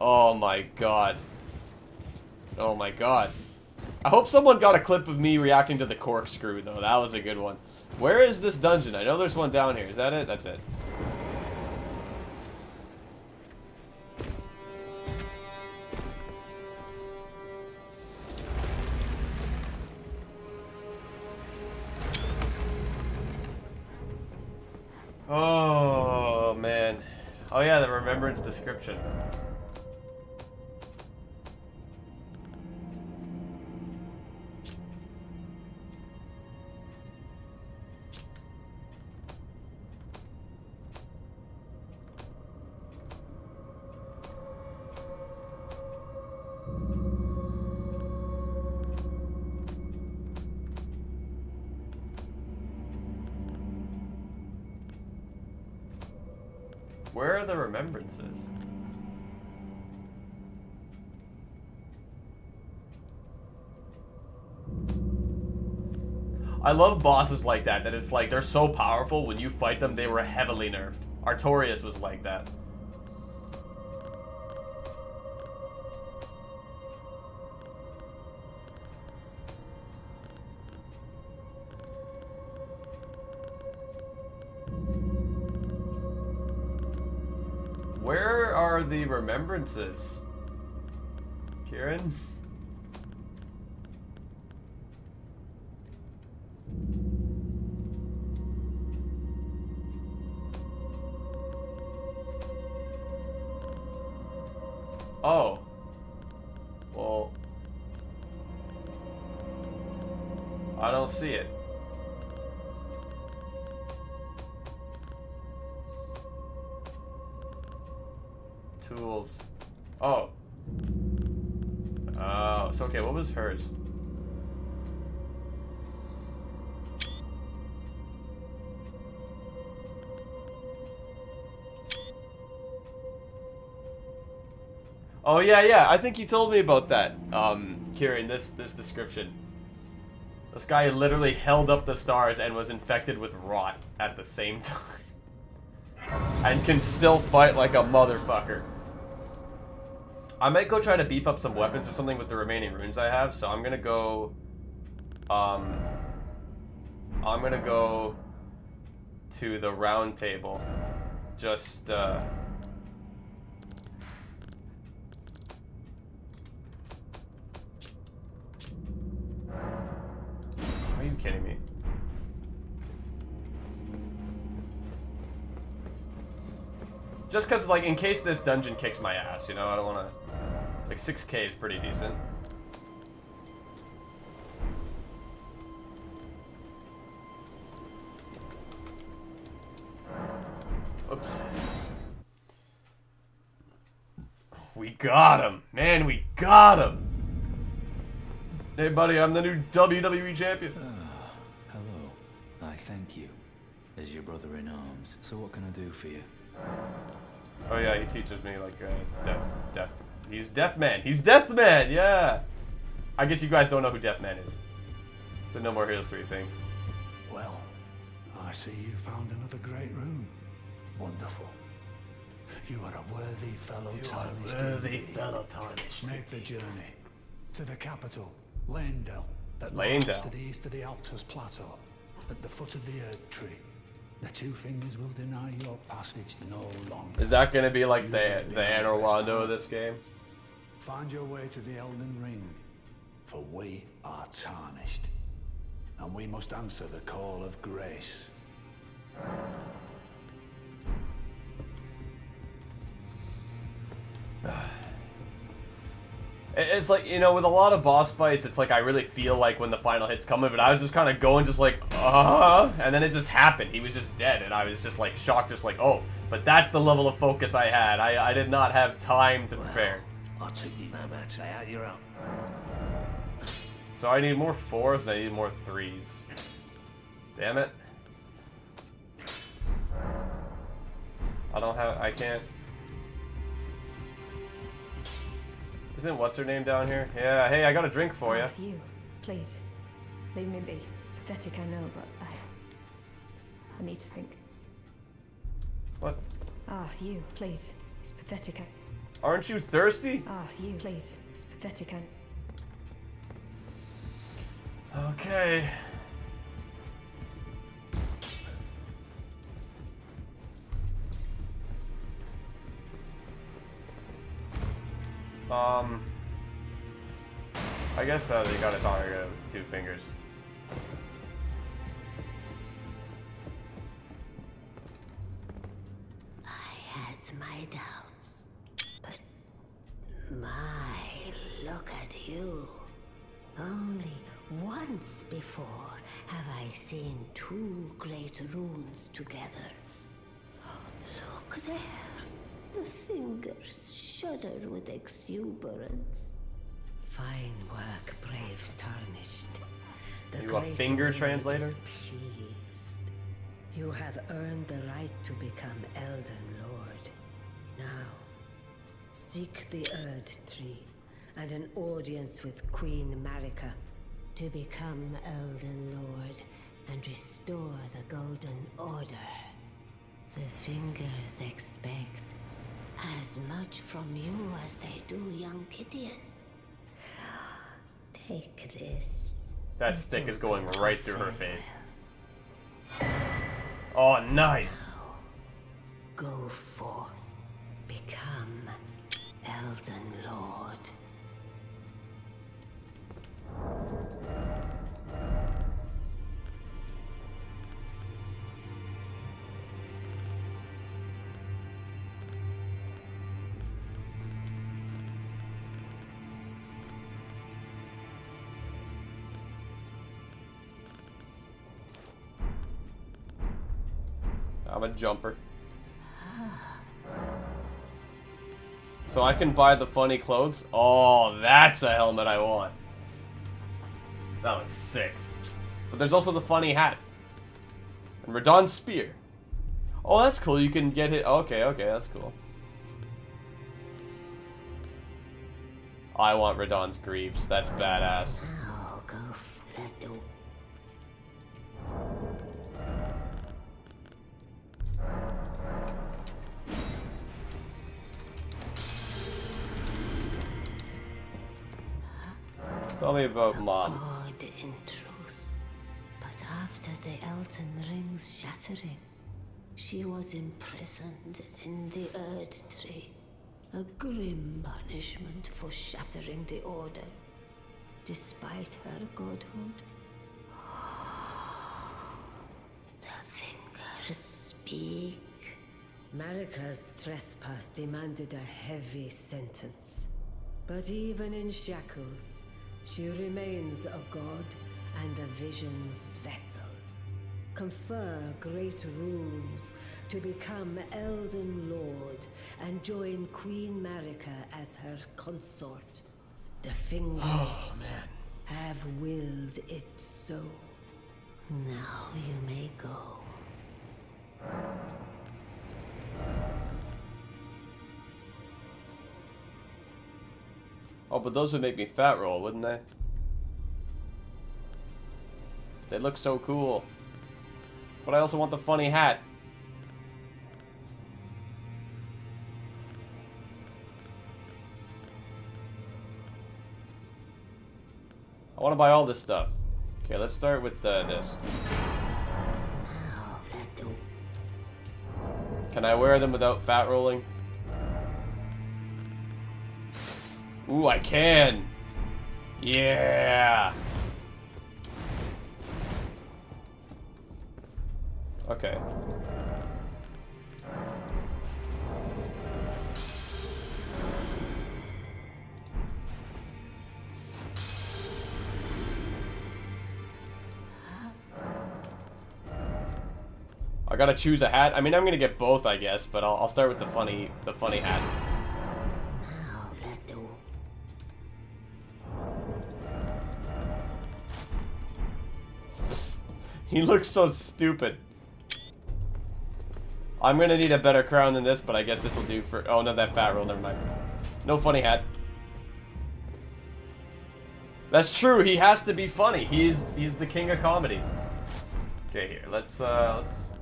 Oh my god. Oh my god. I hope someone got a clip of me reacting to the corkscrew though. That was a good one. Where is this dungeon? I know there's one down here. Is that it? That's it. Oh, man. Oh, yeah, the remembrance description. Where are the remembrances? I love bosses like that, that it's like they're so powerful when you fight them, they were heavily nerfed. Artorias was like that. Are the remembrances? Kieran? Yeah, yeah. I think you told me about that, um, Kieran. This this description. This guy literally held up the stars and was infected with rot at the same time, and can still fight like a motherfucker. I might go try to beef up some weapons or something with the remaining runes I have. So I'm gonna go. Um. I'm gonna go to the round table. Just. Uh, Just because, like, in case this dungeon kicks my ass, you know, I don't want to... Like, 6k is pretty decent. Oops. We got him! Man, we got him! Hey, buddy, I'm the new WWE champion. Ah, hello. I thank you. As your brother in arms. So what can I do for you? Oh yeah, he teaches me like uh, death, death. He's Deathman. He's Deathman. Yeah. I guess you guys don't know who Deathman is. It's a No More Heroes 3 thing. Well, I see you found another great room. Wonderful. You are a worthy fellow you tarnished. indeed. fellow tarnished. Make the journey to the capital, Landell, that Leyndell. lies to the east of the Altus Plateau, at the foot of the Erd Tree. The two fingers will deny your passage no longer. Is that gonna be like the the Anor Londo of this game? Find your way to the Elden Ring, for we are tarnished, and we must answer the call of grace. It- It's like you know, with a lot of boss fights, it's like I really feel like when the final hit's coming, but I was just kind of going, just like, uh, and then it just happened. He was just dead, and I was just like shocked, just like, oh. But that's the level of focus I had. I I did not have time to prepare. I'll take you no matter how you're up. So I need more fours and I need more threes. Damn it. I don't have, I can't. Isn't what's her name down here? Yeah, hey, I got a drink for you. You, please. Leave me be. It's pathetic, I know, but I. I need to think. What? Ah, you, please. It's pathetic, I. Aren't you thirsty? Ah, you, please. It's pathetic, I. Okay. Um, I guess uh, they gotta target with two fingers. I had my doubts. But my, look at you. Only once before have I seen two great runes together. Look there. The fingers shudder with exuberance. Fine work, brave tarnished. The You a finger translator? is pleased. You have earned the right to become Elden Lord. Now, seek the Erd Tree and an audience with Queen Marika to become Elden Lord and restore the Golden Order. The Fingers expect as much from you as they do young Gideon. Take this. That stick is going right through her face. Oh, nice. Go forth. Become Elden Lord. I'm a jumper. So I can buy the funny clothes? Oh, that's a helmet I want. That looks sick. But there's also the funny hat. And Radahn's spear. Oh, that's cool. You can get it. Okay, okay, that's cool. I want Radahn's greaves. That's badass. Tell me about Mom. God in truth. But after the Elden Ring's shattering, she was imprisoned in the Erd Tree. A grim punishment for shattering the Order, despite her godhood. The fingers speak. Marika's trespass demanded a heavy sentence. But even in shackles, she remains a god and a vision's vessel. Confer great runes to become Elden Lord and join Queen Marika as her consort. The fingers oh, have willed it so. Now you may go. Oh, but those would make me fat roll, wouldn't they? They look so cool. But I also want the funny hat. I want to buy all this stuff. Okay, let's start with uh, this. Can I wear them without fat rolling? Ooh, I can. Yeah. Okay. I gotta choose a hat. I mean, I'm gonna get both, I guess, but I'll, I'll start with the funny, the funny hat. He looks so stupid. I'm gonna need a better crown than this, but I guess this will do for. Oh no, that fat roll. Never mind. No funny hat. That's true. He has to be funny. He's he's the king of comedy. Okay, here. Let's uh let's.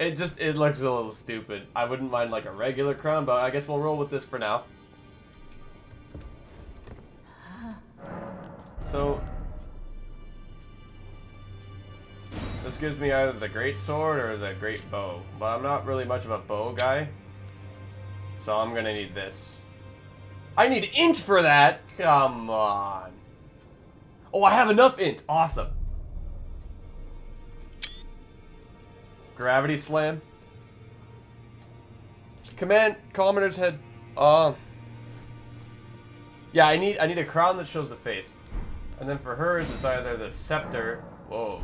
It just it looks a little stupid. I wouldn't mind like a regular crown, but I guess we'll roll with this for now. So this gives me either the great sword or the great bow, but I'm not really much of a bow guy. So I'm gonna need this. I need int for that. Come on. Oh, I have enough int. Awesome. Gravity slam. Command commander's head. Uh. Yeah, I need I need a crown that shows the face, and then for hers it's either the scepter. Whoa.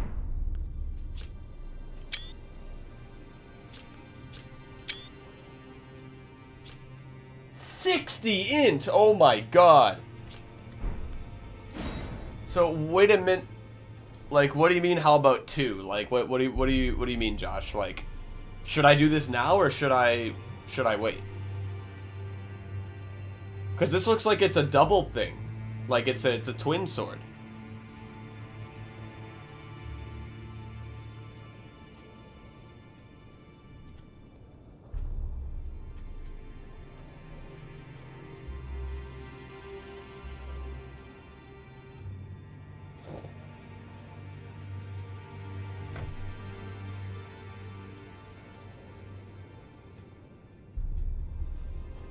Sixty int. Oh my god. So wait a minute. Like, what do you mean? How about two? Like, what what do you what do you what do you mean, Josh? Like, should I do this now or should I should I wait? Because this looks like it's a double thing, like it's a it's a twin sword.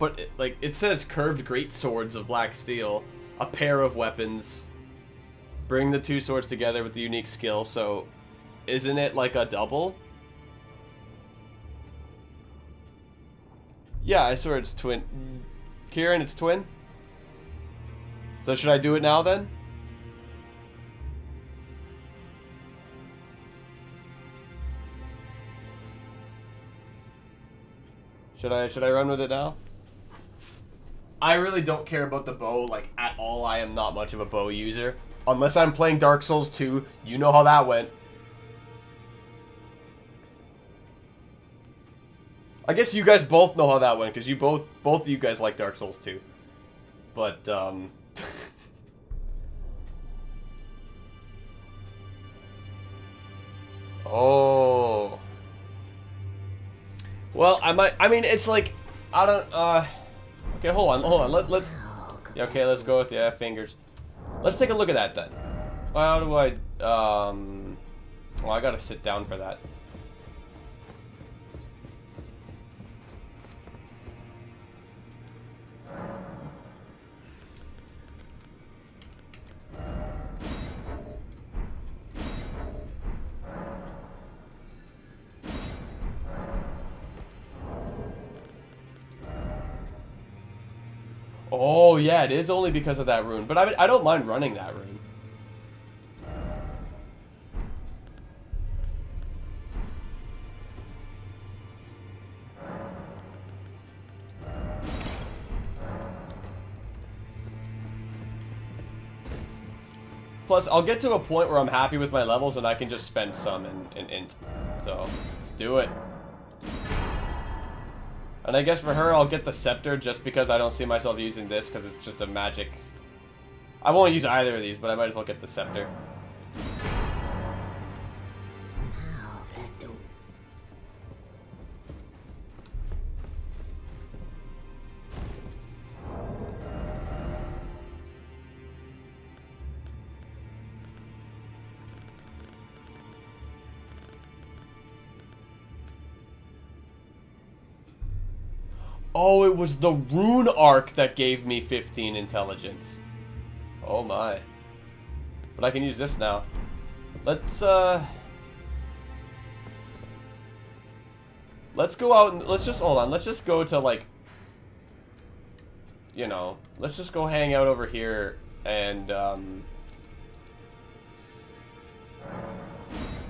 It, like it says curved great swords of black steel, a pair of weapons. Bring the two swords together with the unique skill. So, isn't it like a double? Yeah, I swear it's twin. Kieran, it's twin. So should I do it now then? Should I should I run with it now? I really don't care about the bow like at all. I am not much of a bow user. Unless I'm playing Dark Souls 2, you know how that went. I guess you guys both know how that went because you both both of you guys like Dark Souls 2. But um Oh. Well, I might I mean it's like I don't uh Okay, hold on, hold on. Let, let's yeah, okay, let's go with the yeah, fingers. Let's take a look at that then. How do I um well I gotta sit down for that. Oh, yeah, it is only because of that rune. But I, I don't mind running that rune. Plus, I'll get to a point where I'm happy with my levels and I can just spend some in, in int. So, let's do it. And I guess for her, I'll get the Scepter just because I don't see myself using this because it's just a magic. I won't use either of these, but I might as well get the Scepter. Oh, it was the rune arc that gave me 15 intelligence. Oh my. But I can use this now. Let's, uh... Let's go out and, let's just, hold on, let's just go to, like... You know, let's just go hang out over here and, um...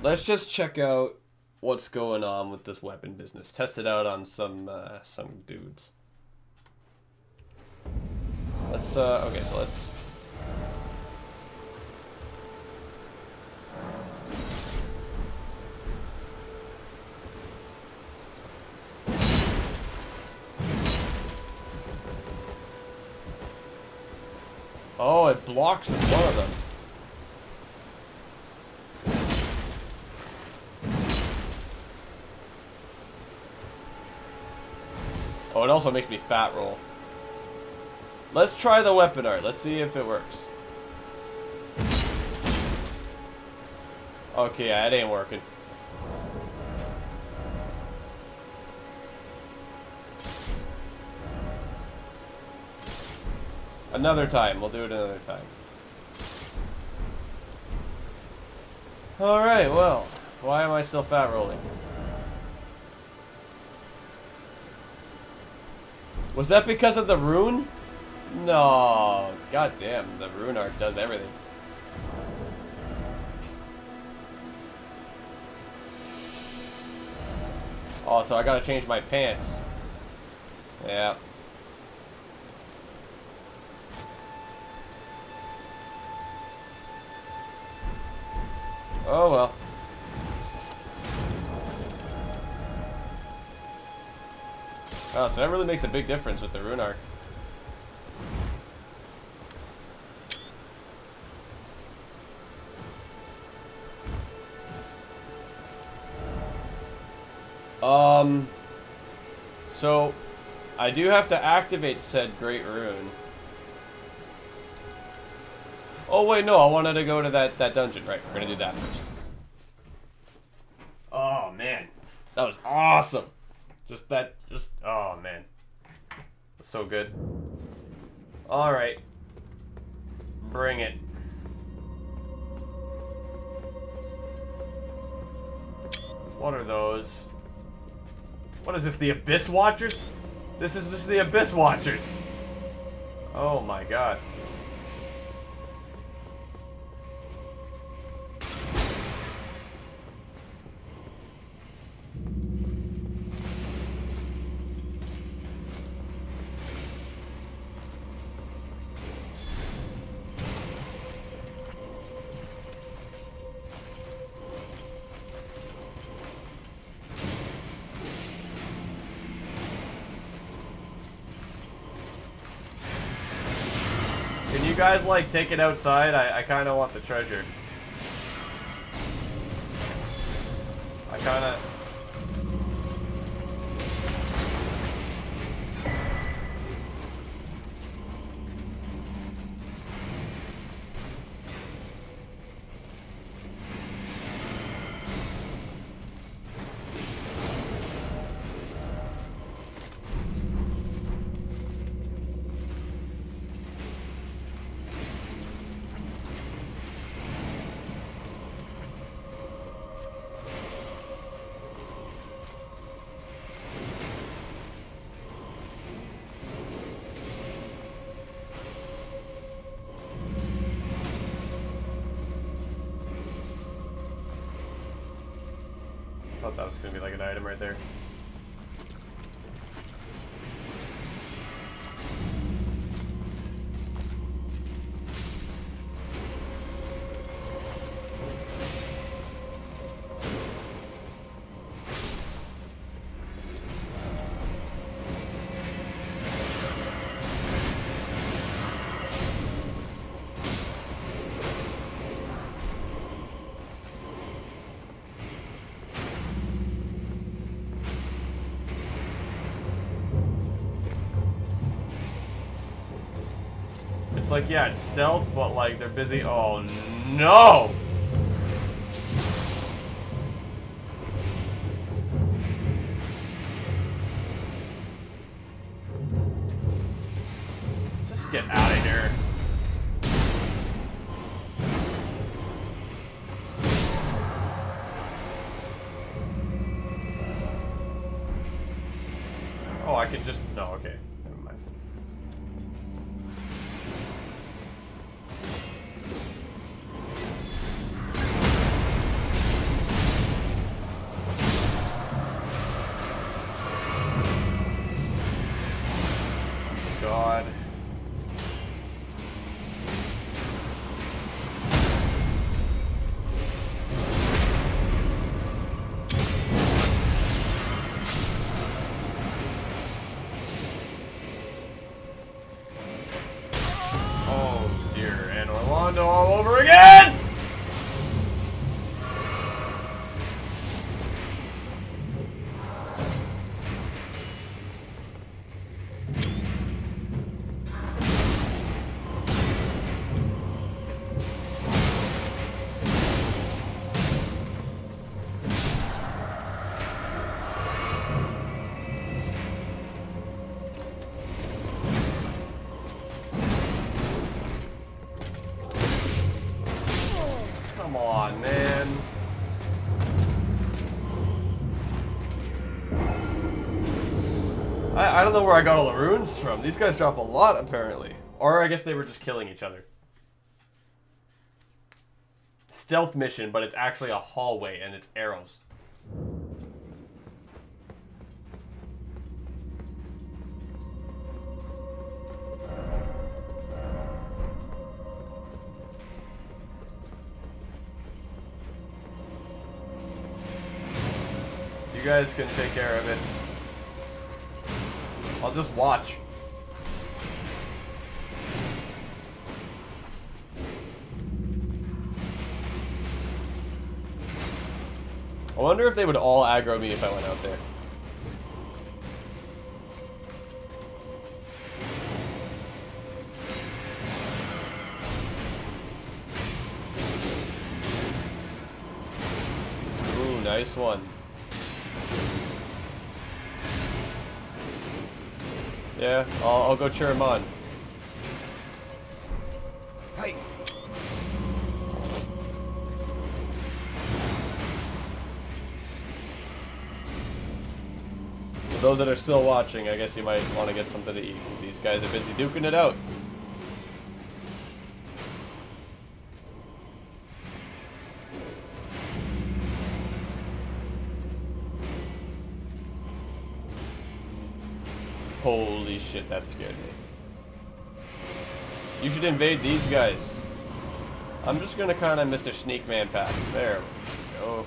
Let's just check out what's going on with this weapon business. Test it out on some uh, some dudes. Let's uh okay, so let's Oh, it blocks one of them. Oh, it also makes me fat roll. Let's try the weapon art. Let's see if it works. Okay, yeah, it ain't working. Another time. We'll do it another time. Alright, well. Why am I still fat rolling? Was that because of the rune? No. God damn, the rune arc does everything. Oh, so I gotta change my pants. Yeah. Oh well. Oh, so that really makes a big difference with the rune arc. Um, so I do have to activate said Great Rune. Oh wait, no, I wanted to go to that, that dungeon. Right, we're gonna do that first. Oh man, that was awesome. Just that, just, oh man. So good. Alright. Bring it. What are those? What is this, the Abyss Watchers? This is just the Abyss Watchers. Oh my god. Guys, like, take it outside? I, I kind of want the treasure. I kind of... yeah, it's stealth, but like they're busy. Oh no! know where I got all the runes from. These guys drop a lot, apparently. Or I guess they were just killing each other. Stealth mission, but it's actually a hallway and it's arrows. You guys can take care of it. Just watch. I wonder if they would all aggro me if I went out there. Ooh, nice one. Yeah, I'll, I'll go cheer him on. Hey! For those that are still watching, I guess you might want to get something to eat, because these guys are busy duking it out. Holy shit, that scared me. You should invade these guys. I'm just gonna kind of Mr. Sneak Man pack. There go.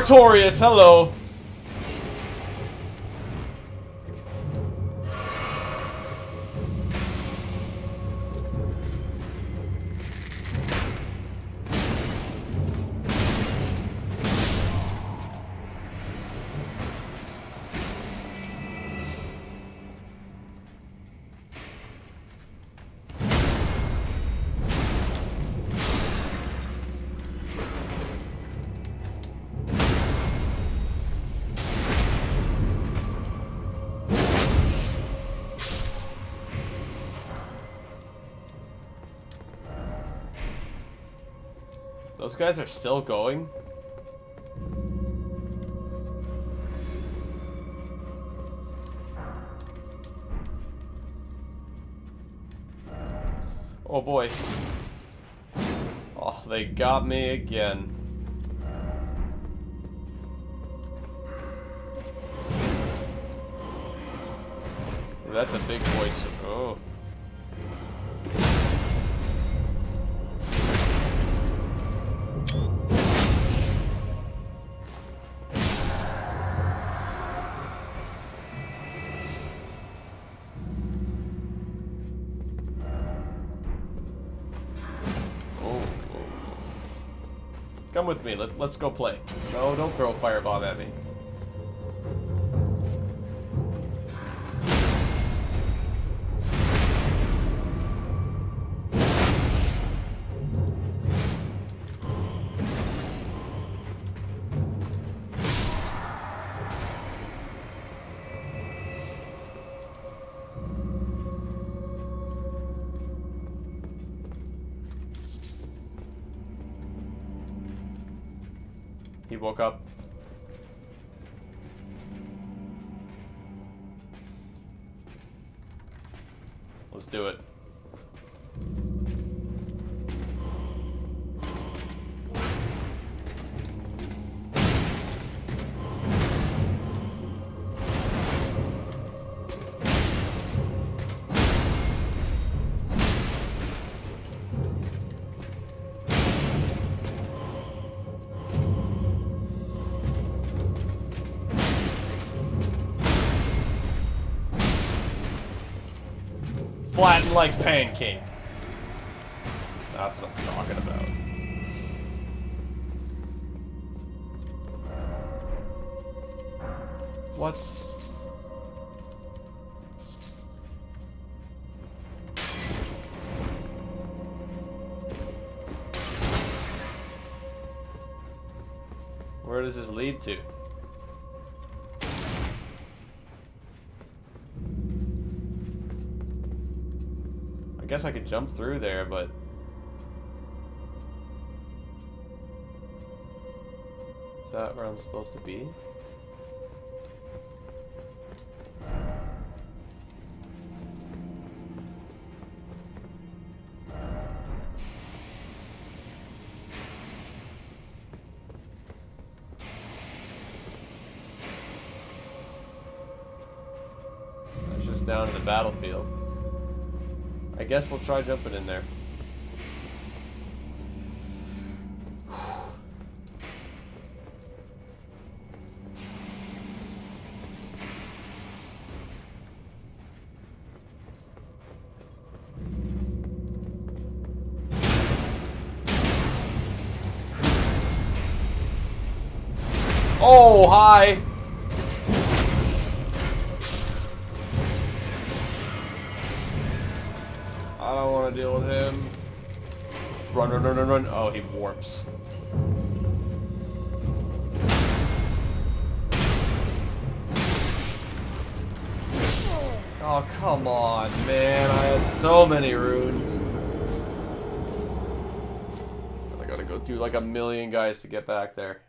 Artorias, hello. Guys are still going? Oh boy. Oh, they got me again. With me. Let, let's go play. No, don't throw a fireball at me. Like pancake. Guess I could jump through there, but... Is that where I'm supposed to be? Down in the battlefield. We'll try jumping in there. Oh. Come on, man. I had so many runes. I gotta go through like a million guys to get back there.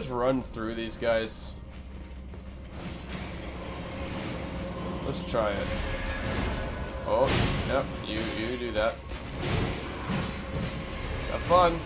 Just run through these guys? Let's try it. Oh, yep, you you do that. Have fun.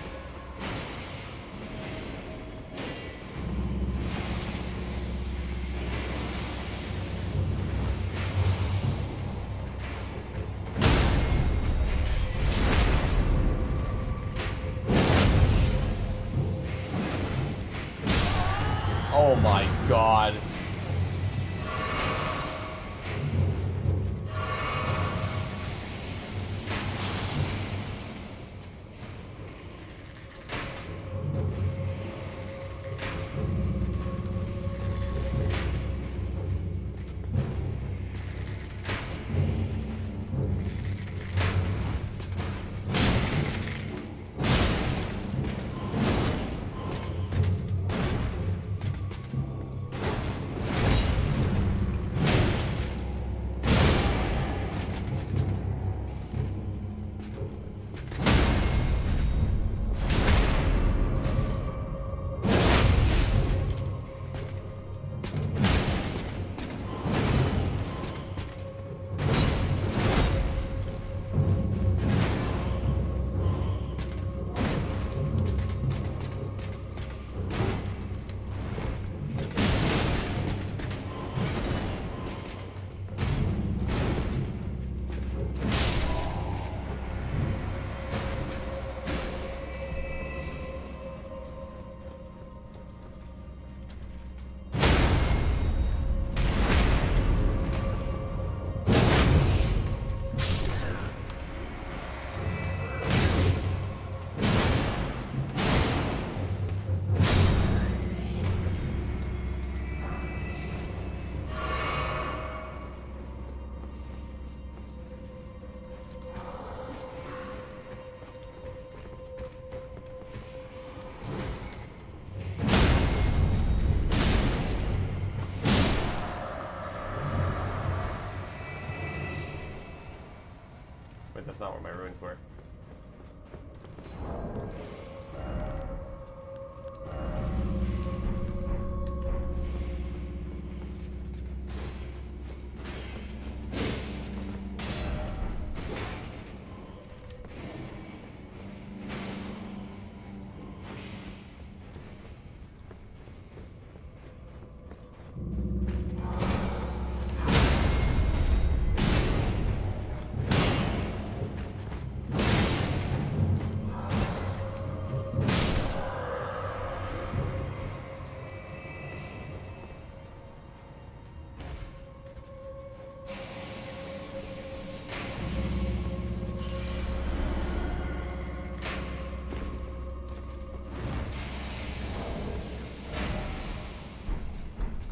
Were.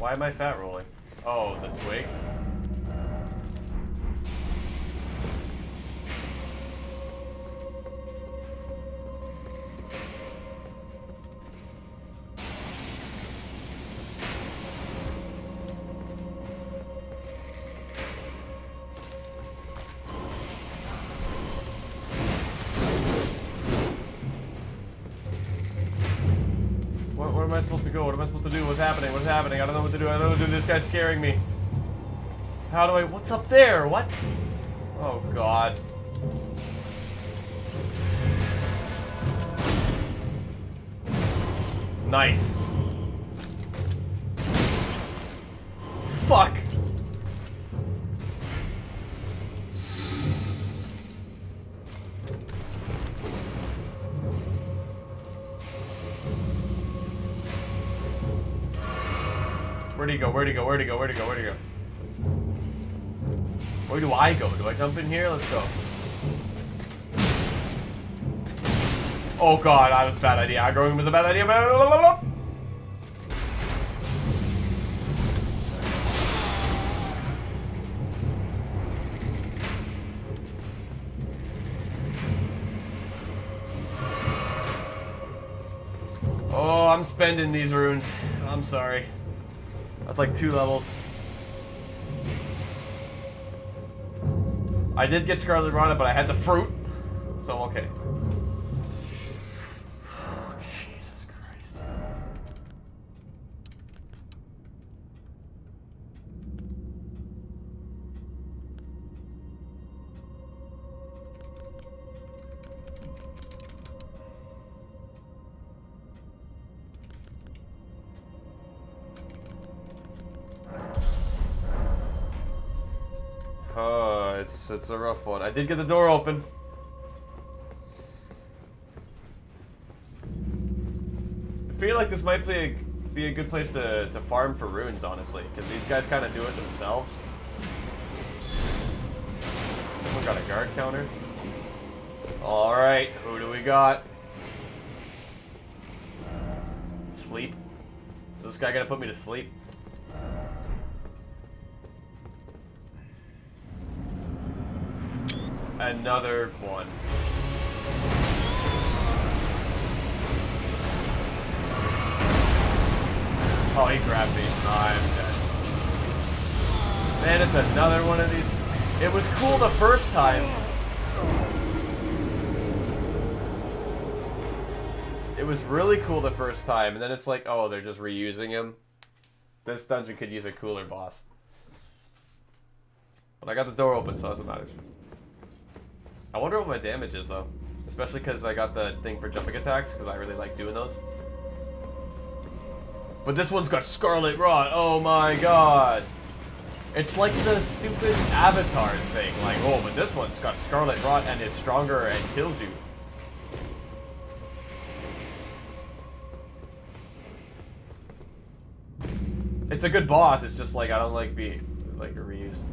Why am I fat rolling? Oh, the twig. What, am I supposed to go? What am I supposed to do? What's happening? What's happening? I don't know do. I don't know do. This guy's scaring me. How do I... What's up there? What? Oh, God. Nice. Go? Where'd he go? Where'd he go? Where'd he go? Where'd he go? Where do I go? Do I jump in here? Let's go. Oh god, that was a bad idea. Aggroing was a bad idea. Oh, I'm spending these runes. I'm sorry. That's like two levels. I did get Scarlet Rana, but I had the fruit, so okay. It's it's a rough one. I did get the door open. I feel like this might be a, be a good place to, to farm for runes, honestly, because these guys kind of do it themselves. Someone got a guard counter. All right, who do we got? Sleep. Is this guy gonna put me to sleep? Another one. Oh, he grabbed me. I'm dead. Man, it's another one of these. It was cool the first time. It was really cool the first time, and then it's like, oh, they're just reusing him. This dungeon could use a cooler boss. But I got the door open, so it doesn't matter. I wonder what my damage is, though. Especially because I got the thing for jumping attacks, because I really like doing those. But this one's got Scarlet Rot. Oh my god. It's like the stupid Avatar thing. Like, oh, but this one's got Scarlet Rot and is stronger and kills you. It's a good boss. It's just like I don't like being like reused.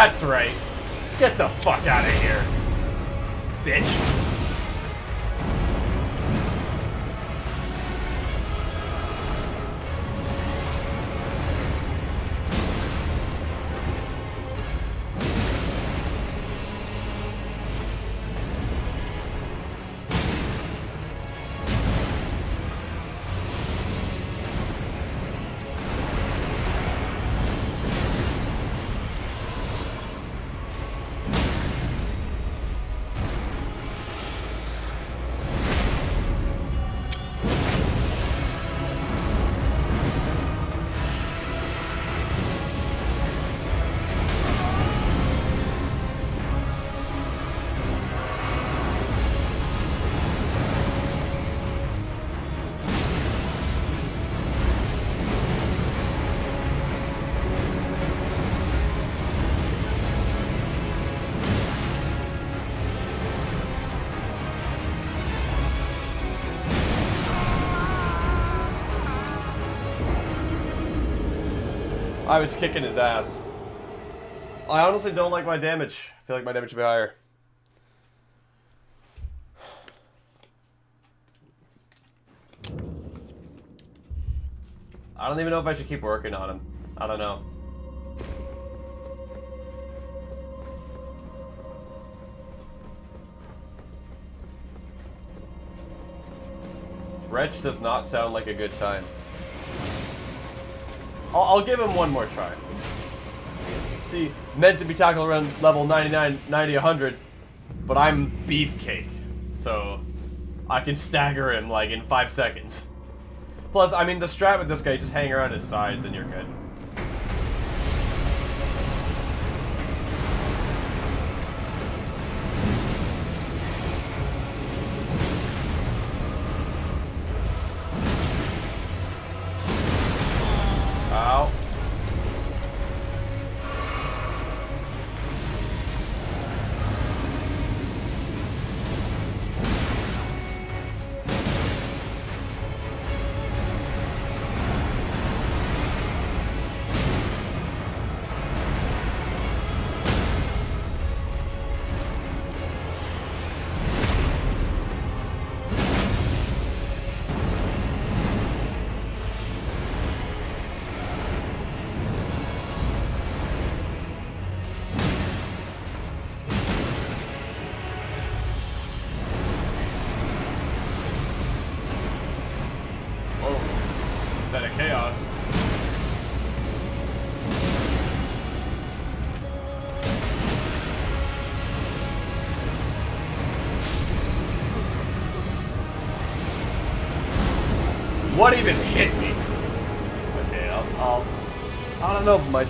That's right. Get the fuck out of here. Bitch. I was kicking his ass. I honestly don't like my damage. I feel like my damage should be higher. I don't even know if I should keep working on him. I don't know. Wretch does not sound like a good time. I'll, I'll give him one more try. See, meant to be tackled around level 99, 90, 100, but I'm beefcake, so I can stagger him like in five seconds. Plus, I mean, the strat with this guy, just hang around his sides and you're good.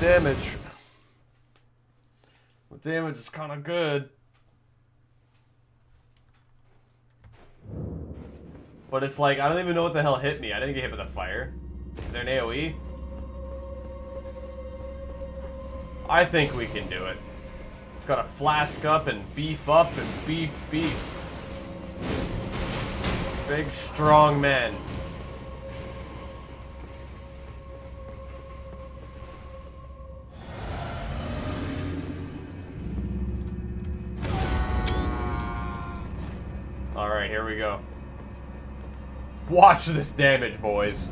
Damage. My damage is kind of good. But it's like, I don't even know what the hell hit me. I didn't get hit with a fire. Is there an AoE? I think we can do it. It's got to flask up and beef up and beef beef. Big strong men. Alright, here we go. Watch this damage, boys.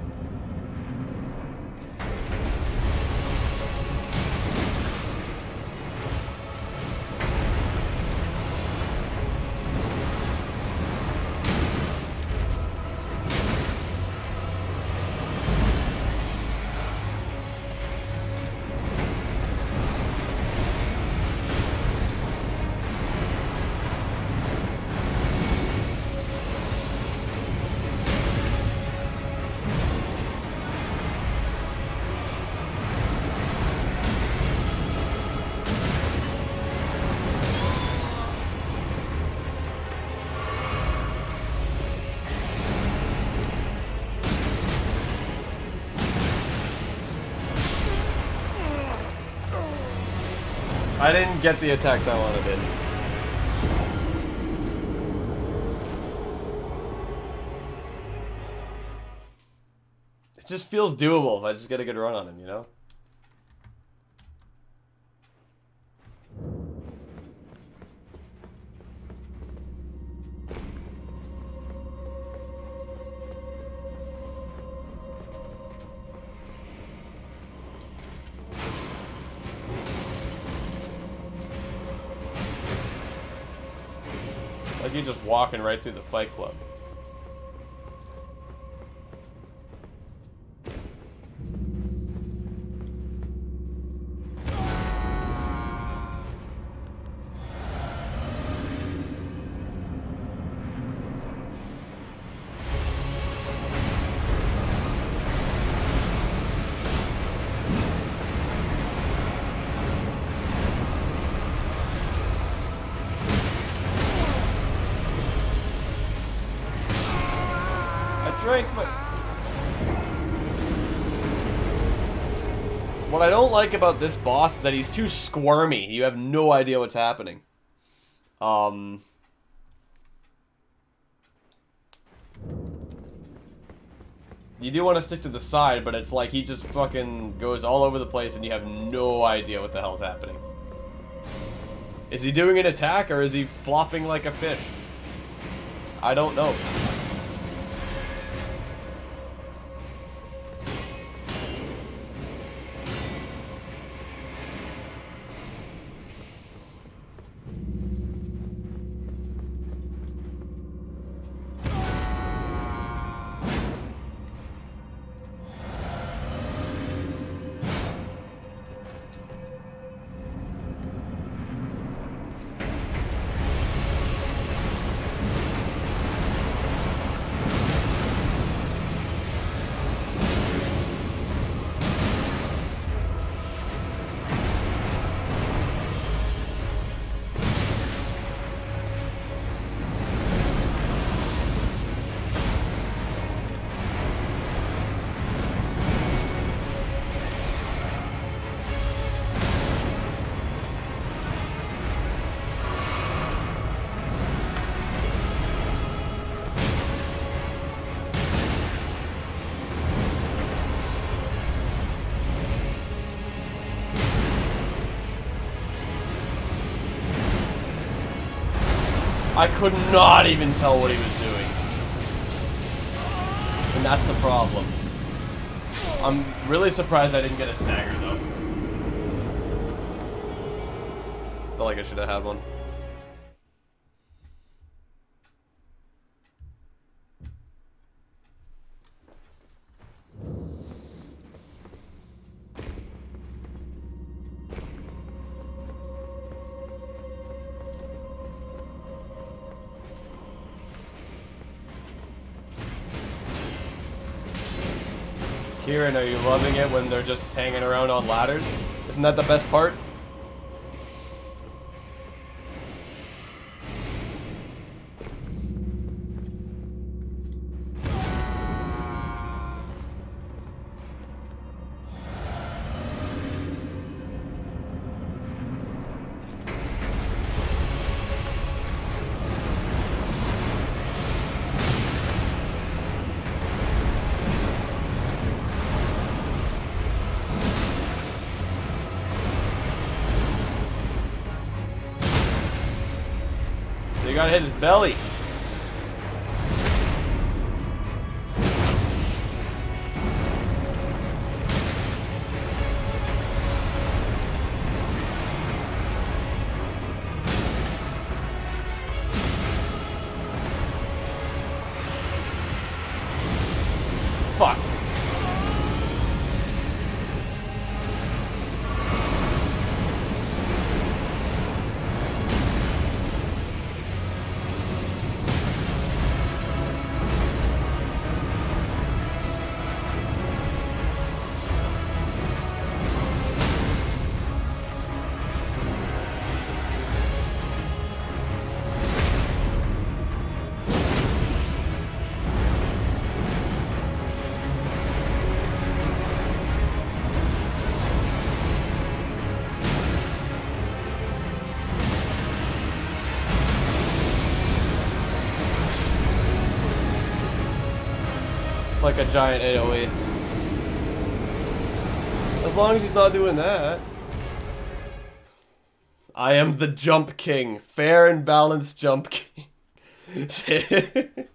I didn't get the attacks I wanted in. It just feels doable if I just get a good run on him, you know? Walking right through the fight club. Don't like about this boss is that he's too squirmy. You have no idea what's happening. Um... you do want to stick to the side, but it's like he just fucking goes all over the place and you have no idea what the hell's happening. Is he doing an attack or is he flopping like a fish? I don't know. I could not even tell what he was doing. And that's the problem. I'm really surprised I didn't get a stagger, though. Felt like I should have had one. Kieran, are you loving it when they're just hanging around on ladders? Isn't that the best part? Belly. Like a giant AoE. As long as he's not doing that. I am the jump king. Fair and balanced jump king.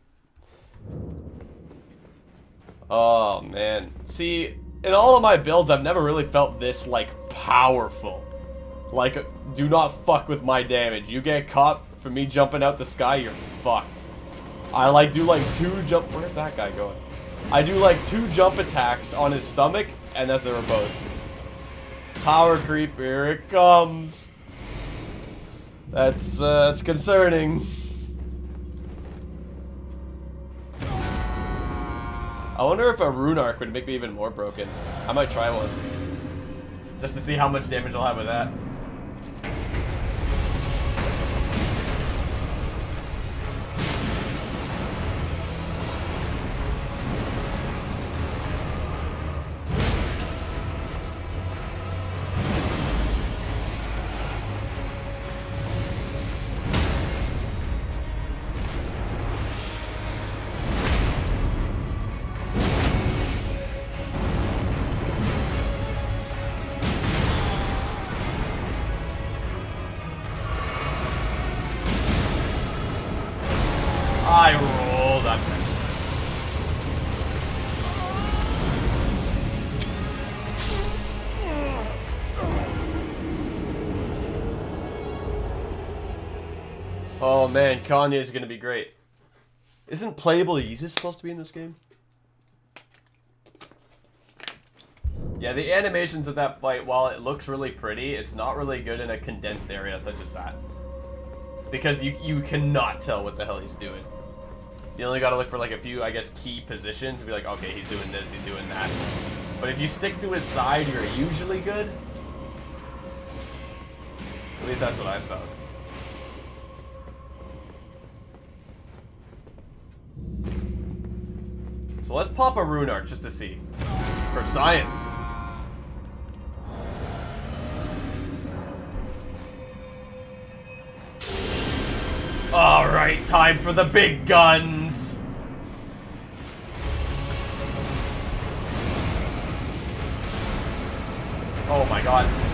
oh man. See, in all of my builds I've never really felt this like powerful. Like do not fuck with my damage. You get caught for me jumping out the sky, you're fucked. I like do like two jump where's that guy going? I do like two jump attacks on his stomach, and that's a riposte. Power creep, here it comes. That's uh, that's concerning. I wonder if a rune arc would make me even more broken. I might try one. Just to see how much damage I'll have with that. Kanye is gonna be great. Isn't playable Yeezus supposed to be in this game? Yeah, the animations of that fight, while it looks really pretty, it's not really good in a condensed area such as that. Because you, you cannot tell what the hell he's doing. You only gotta look for like a few, I guess, key positions and be like, okay, he's doing this, he's doing that. But if you stick to his side, you're usually good. At least that's what I found. So let's pop a rune arc just to see. For science. Alright, time for the big guns. Oh my god.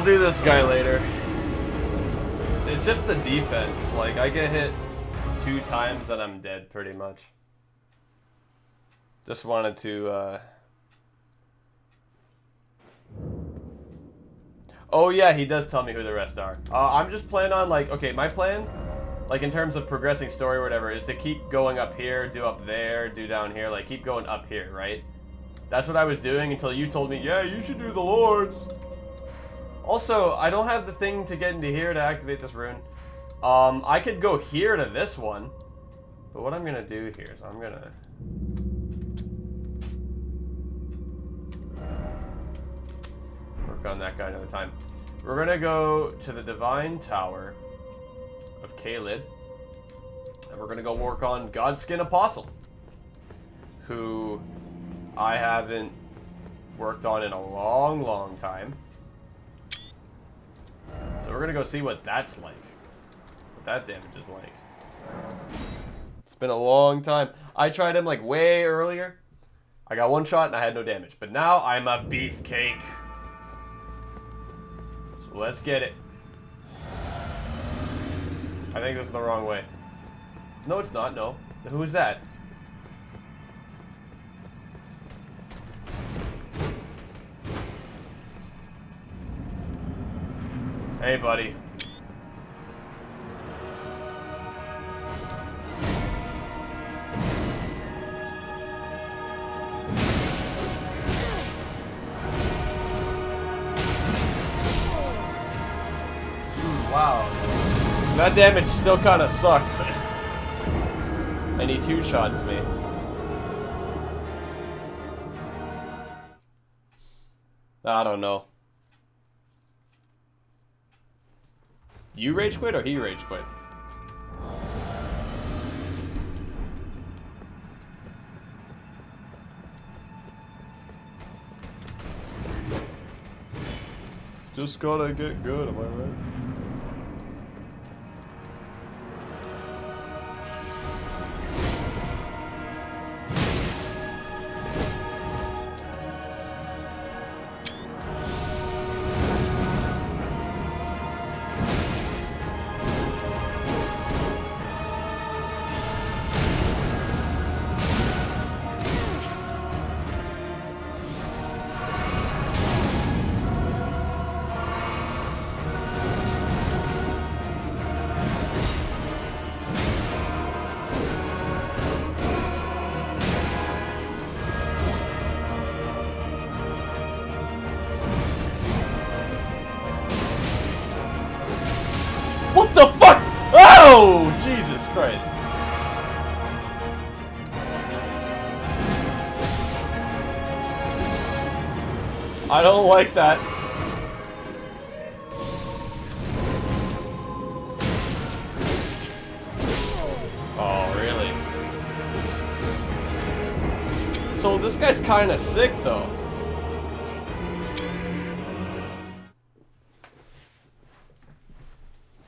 I'll do this guy later. It's just the defense. Like, I get hit two times and I'm dead, pretty much. Just wanted to, uh... Oh, yeah, he does tell me who the rest are. Uh, I'm just planning on, like, okay, my plan, like, in terms of progressing story or whatever, is to keep going up here, do up there, do down here, like, keep going up here, right? That's what I was doing until you told me, yeah, you should do the Lords. Also, I don't have the thing to get into here to activate this rune. Um, I could go here to this one. But what I'm to do here is I'm to... Work on that guy another time. We're to go to the Divine Tower of Caelid. And we're to go work on Godskin Apostle. Who I haven't worked on in a long, long time. So we're gonna go see what that's like. What that damage is like. It's been a long time. I tried him like way earlier. I got one shot and I had no damage. But now I'm a beefcake. So let's get it. I think this is the wrong way. No, it's not. No. Who is that? Hey, buddy. Wow. That damage still kind of sucks. And he two shots me. I don't know. You rage quit or he rage quit? Just gotta get good, am I right? Don't like that. Oh, really? So this guy's kind of sick, though.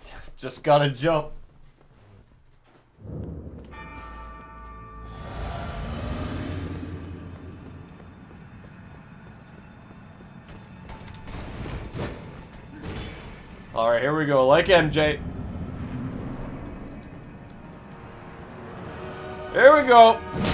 Just gotta jump. Here we go. Like MJ. Here we go.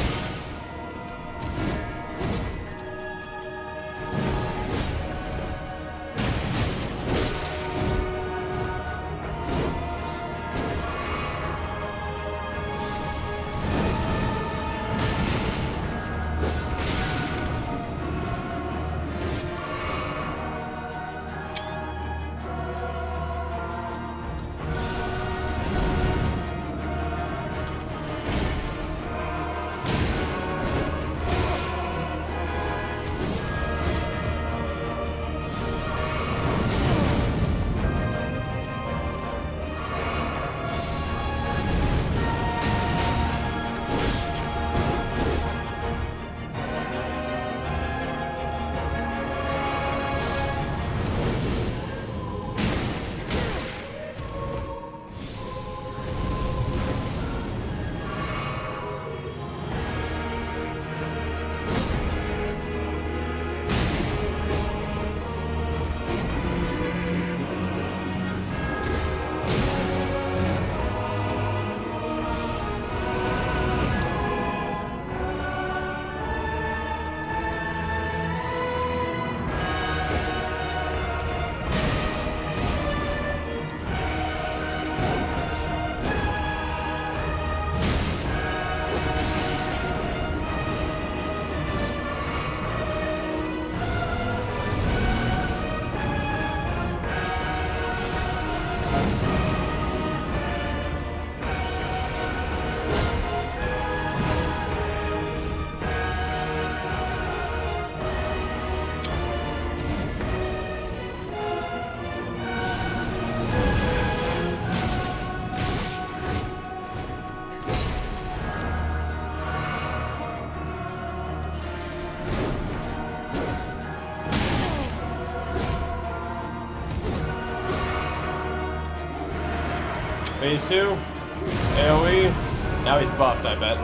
I bet.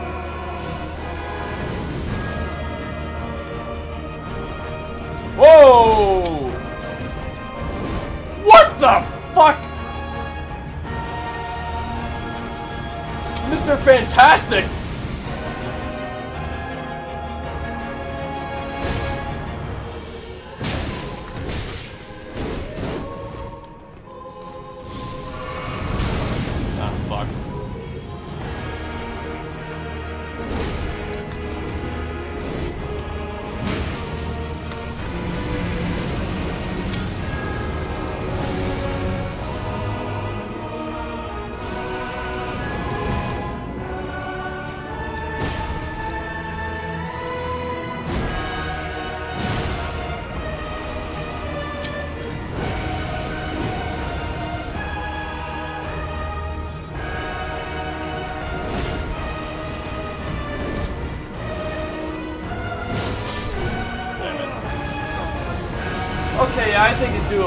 Whoa! What the fuck? Mr. Fantastic!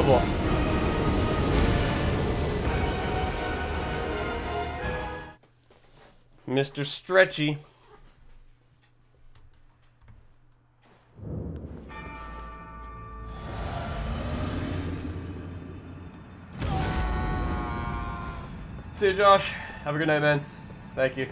Doable. Mr. Stretchy. See you, Josh. Have a good night, man. Thank you.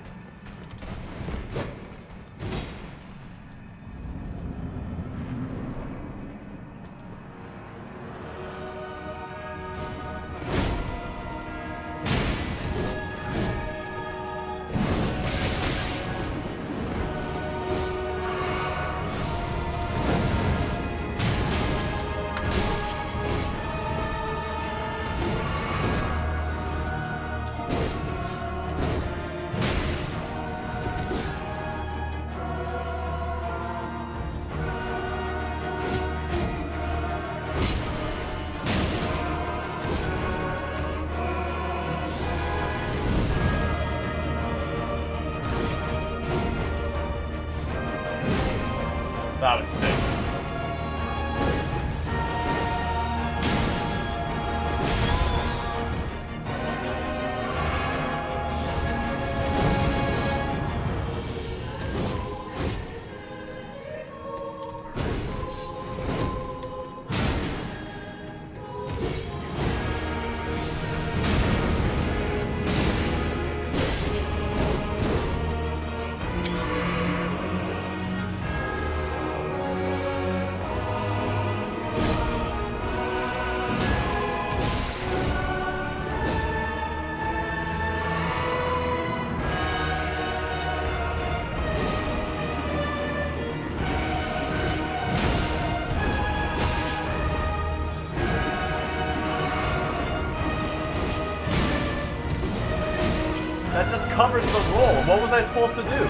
Supposed to do?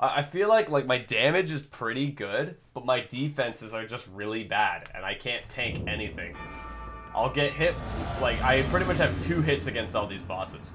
I I feel like like my damage is pretty good, but my defenses are just really bad, and I can't tank anything. I'll get hit, like I pretty much have two hits against all these bosses.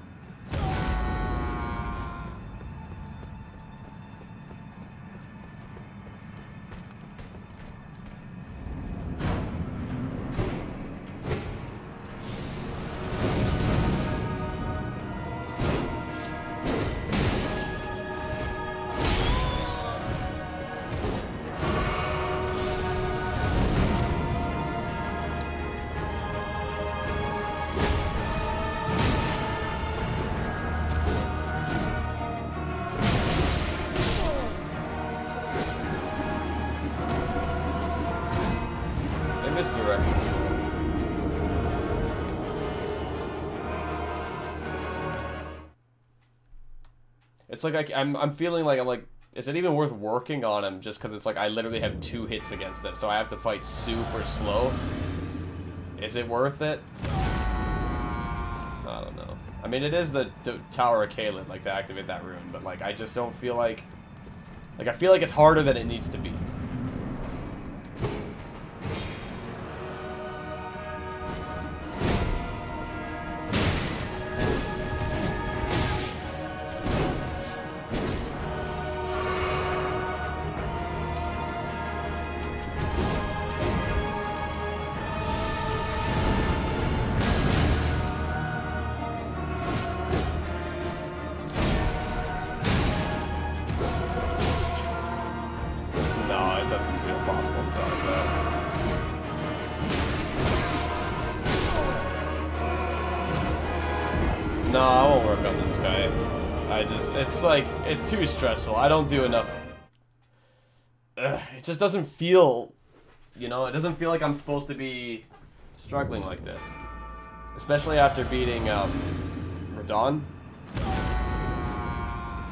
It's like I, am I'm feeling like I'm like, is it even worth working on him just because it's like I literally have two hits against him, so I have to fight super slow? Is it worth it? I don't know. I mean, it is the, Tower of Caelid, like, to activate that rune, but, like, I just don't feel like... Like, I feel like it's harder than it needs to be. Stressful. I don't do enough. Ugh, it just doesn't feel, you know, it doesn't feel like I'm supposed to be struggling like this. Especially after beating, um, Radahn.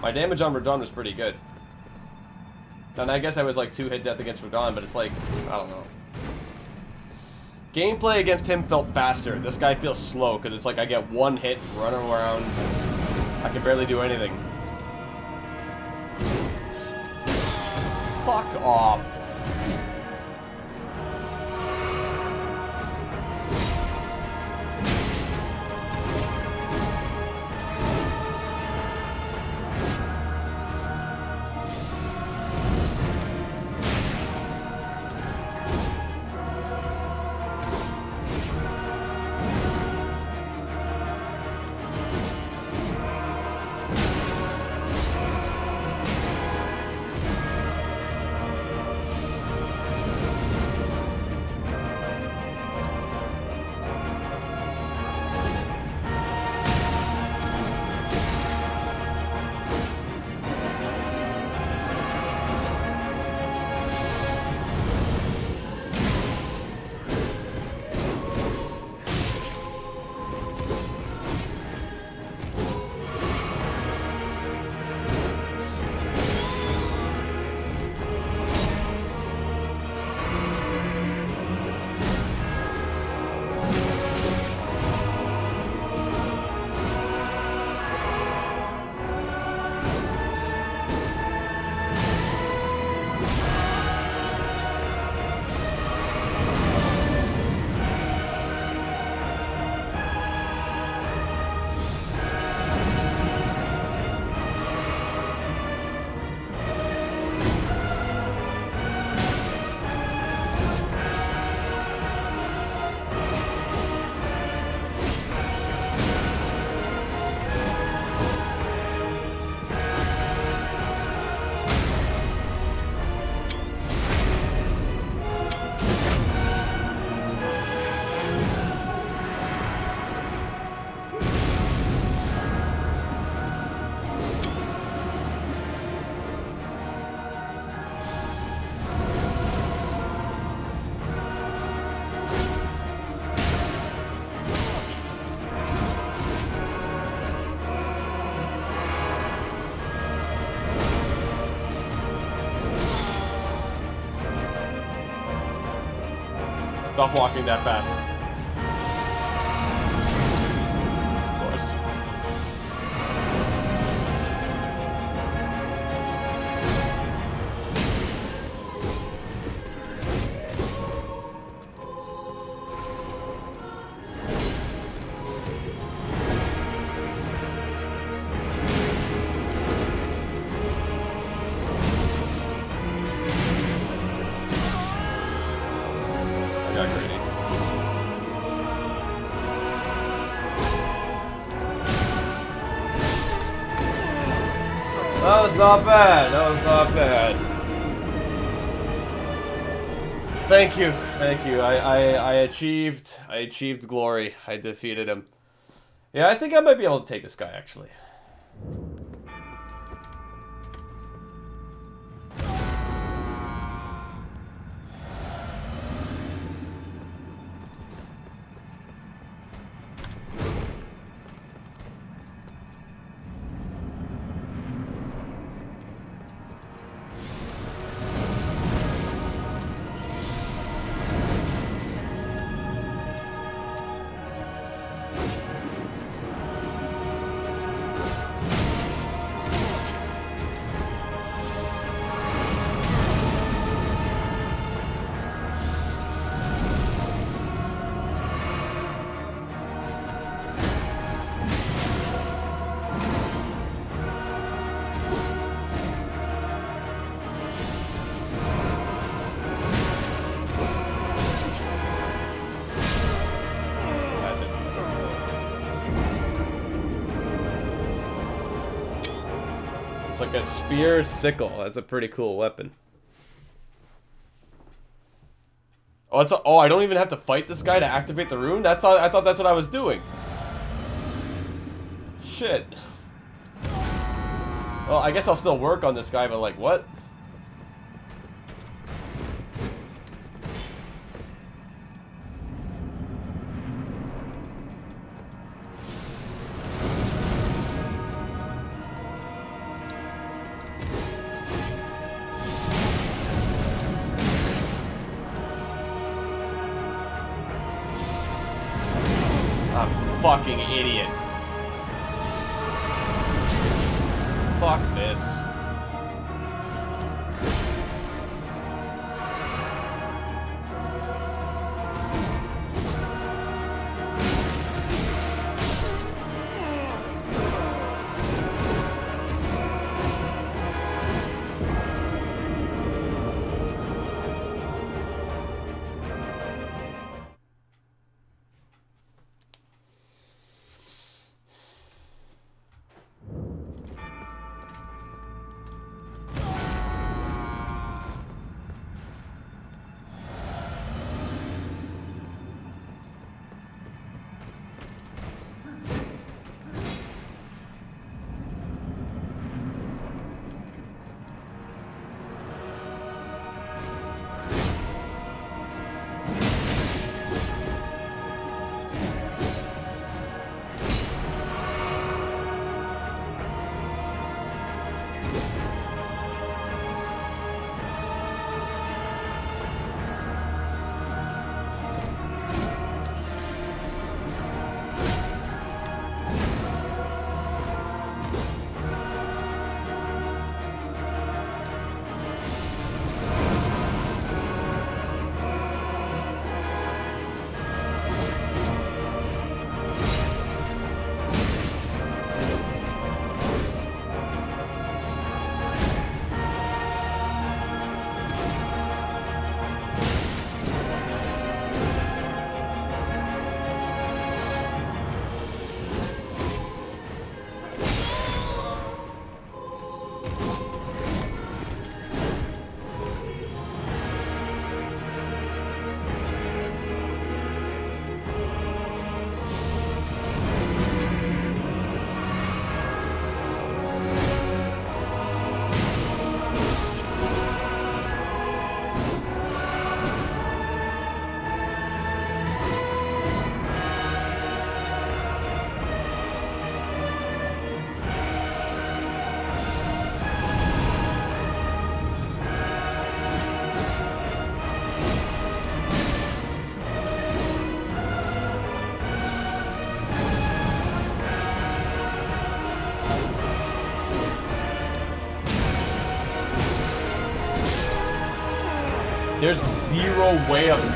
My damage on Radahn was pretty good. And I guess I was like two hit death against Radahn, but it's like, I don't know. Gameplay against him felt faster. This guy feels slow because it's like I get one hit, running around. I can barely do anything. Fuck off. Stop walking that fast. Not bad. That was not bad. Thank you. Thank you. I, I, I achieved I achieved glory. I defeated him. Yeah, I think I might be able to take this guy actually. Spear sickle. That's a pretty cool weapon. Oh, it's a, oh, I don't even have to fight this guy to activate the rune. That's all, I thought that's what I was doing. Shit. Well, I guess I'll still work on this guy, but like, what?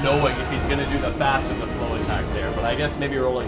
Knowing if he's gonna do the fast and the slow attack there. But I guess maybe rolling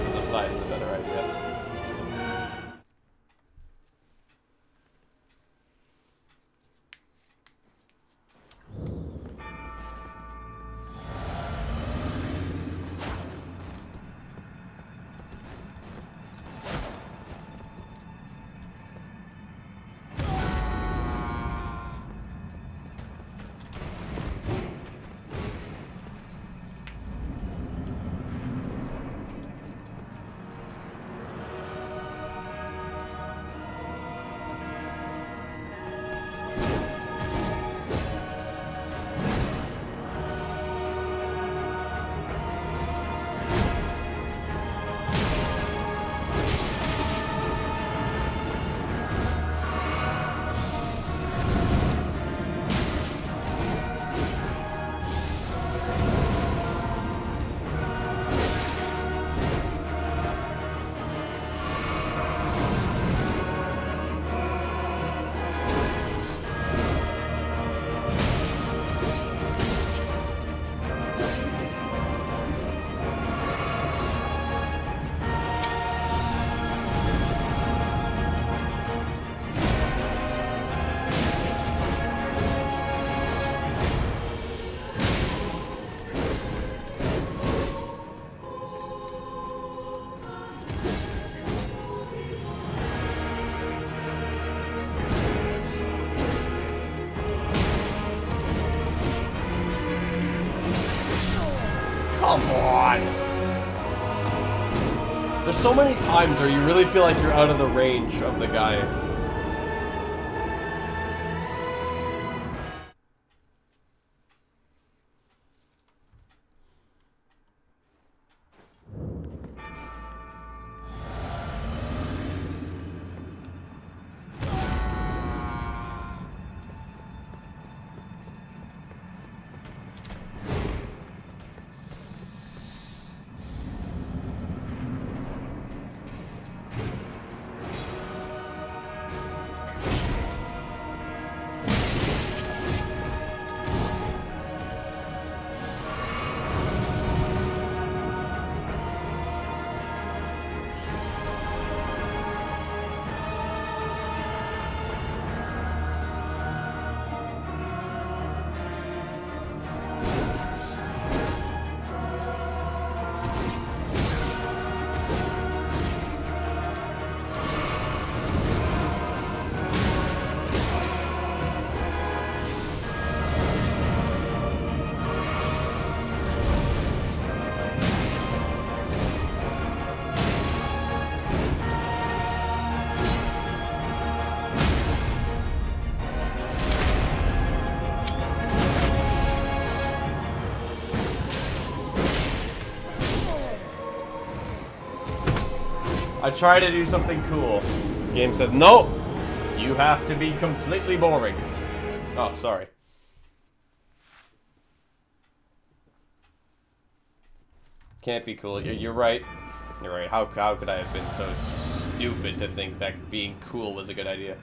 so many times where you really feel like you're out of the range of the guy. I tried to do something cool. Game said, nope, you have to be completely boring. Oh, sorry. Can't be cool. You're, you're right. You're right. How, how could I have been so stupid to think that being cool was a good idea?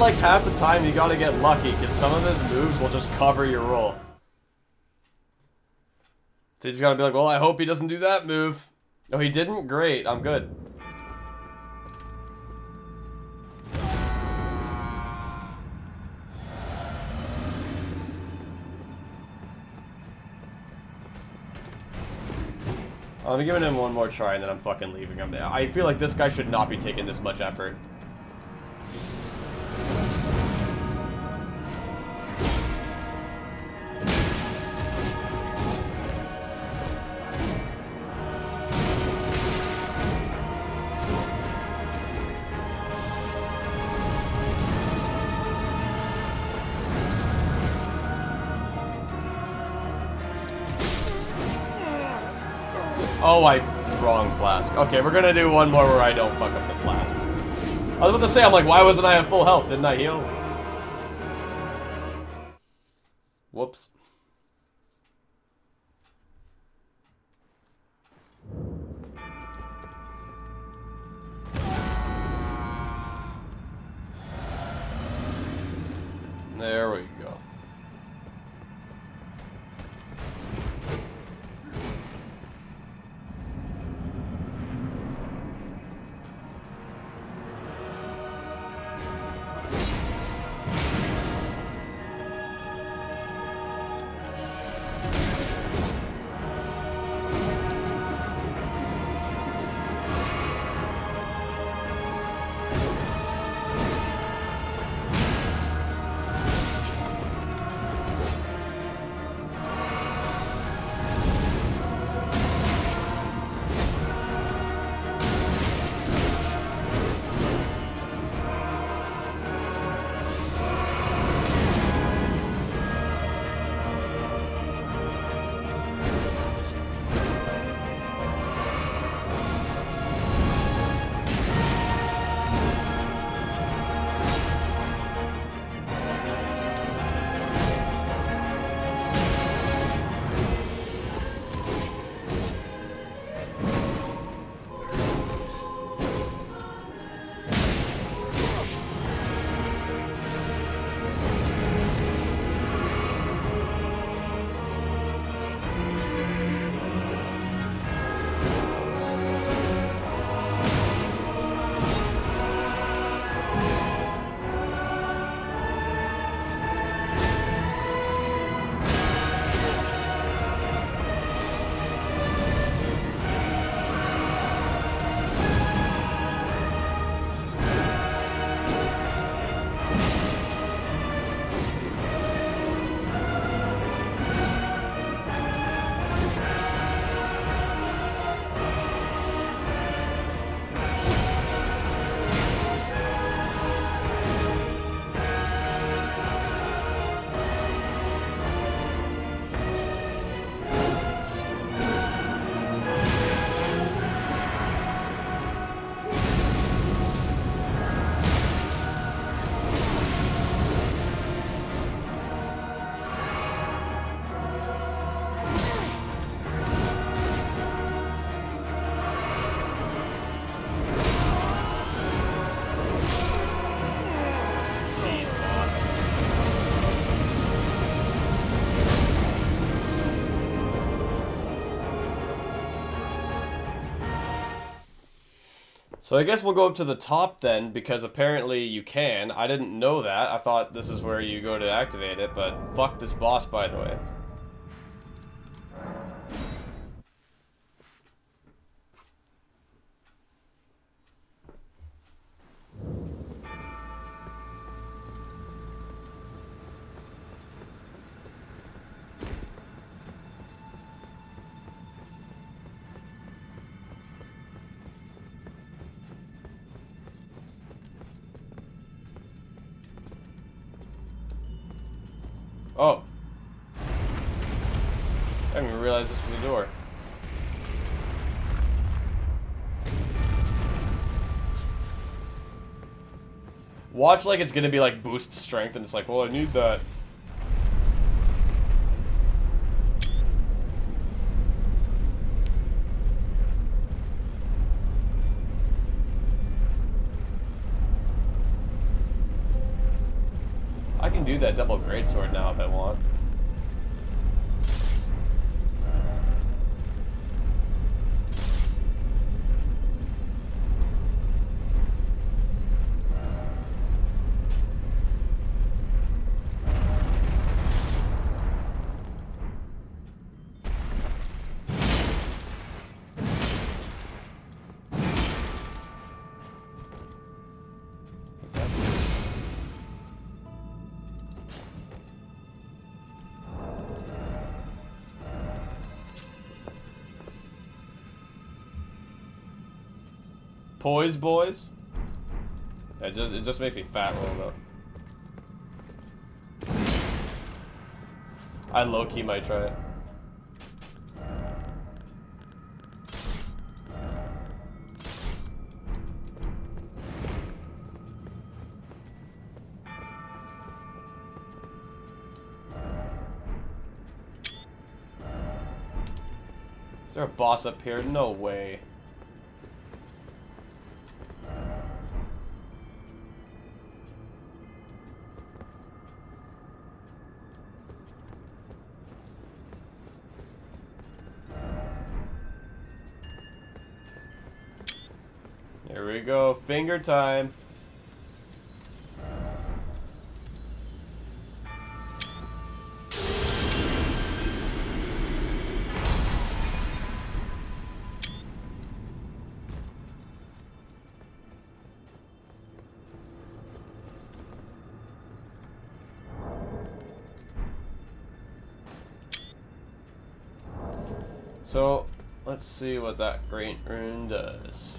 Like half the time you gotta get lucky, because some of his moves will just cover your roll. So you just gotta be like, well, I hope he doesn't do that move. Oh, he didn't? Great, I'm good. I'm giving him one more try and then I'm fucking leaving him. There. I feel like this guy should not be taking this much effort. Okay, we're gonna do one more where I don't fuck up the flask. I was about to say, I'm like, why wasn't I at full health? Didn't I heal? So I guess we'll go up to the top then, because apparently you can. I didn't know that. I thought this is where you go to activate it, but fuck this boss, by the way. Like it's gonna be like boost strength and it's like, well I need that. Poise boys? It just it just makes me fat rolling up. I low key might try it. Is there a boss up here? No way. Finger time. So, let's see what that great rune does.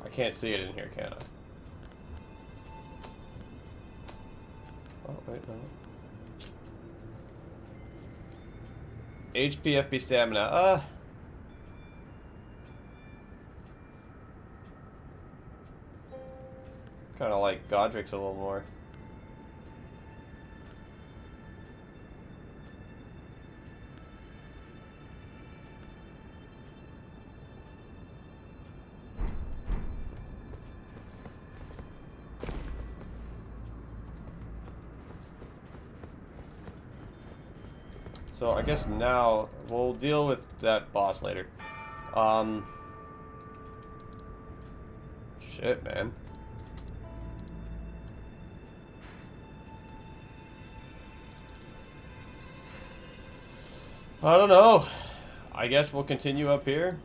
I can't see it in here, can I? Oh, wait, no. HP, FP, stamina. Uh. Kind of like Godrick's a little more. Guess now we'll deal with that boss later. Um, shit, man. I don't know. I guess we'll continue up here.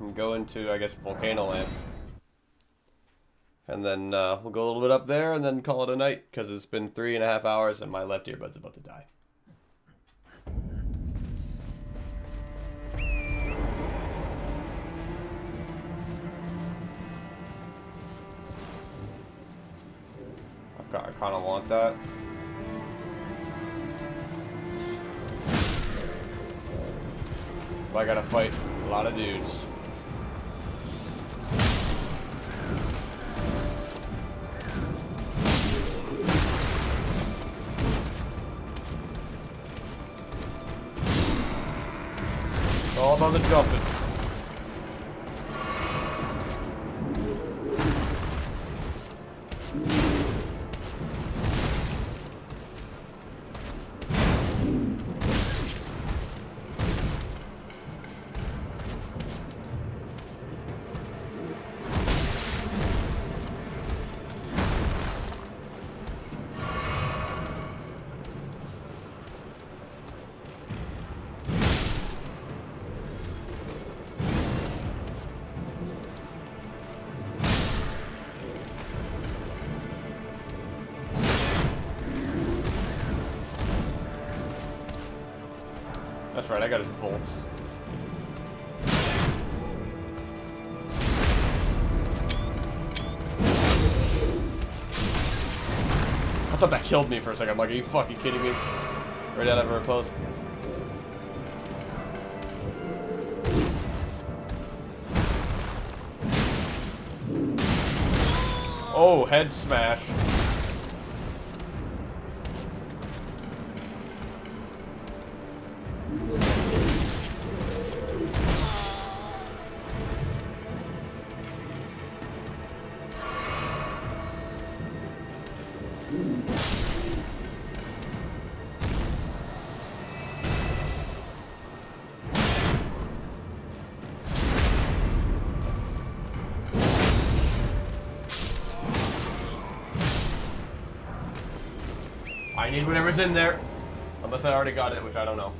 And go into, I guess, Volcano Land. And then uh, we'll go a little bit up there and then call it a night because it's been three and a half hours and my left earbud's about to die. I kind of want that. But I gotta fight a lot of dudes. Right, I got his bolts. I thought that killed me for a second. I'm like, are you fucking kidding me? Right out of a post. Oh, head smash. I need whatever's in there. Unless I already got it, which I don't know.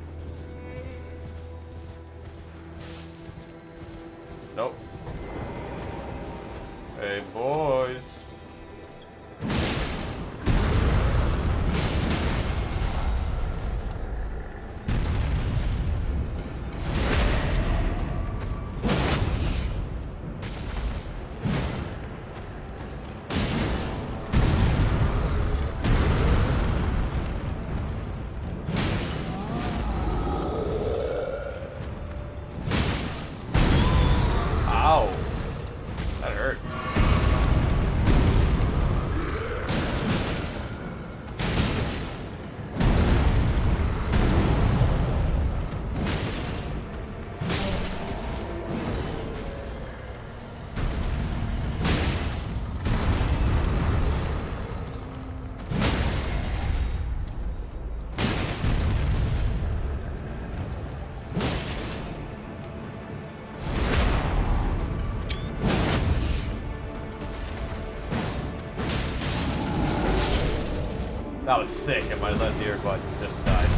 Sick, and my left ear button just died.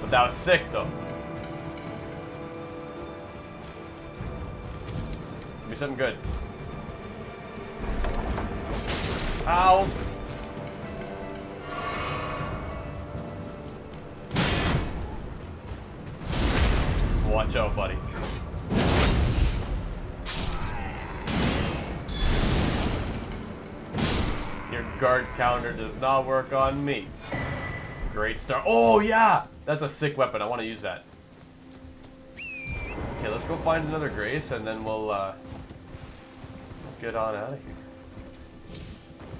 But that was sick, though. Give me something good. Does not work on me. Great start. Oh, yeah! That's a sick weapon. I want to use that. Okay, let's go find another Grace, and then we'll, uh, get on out of here.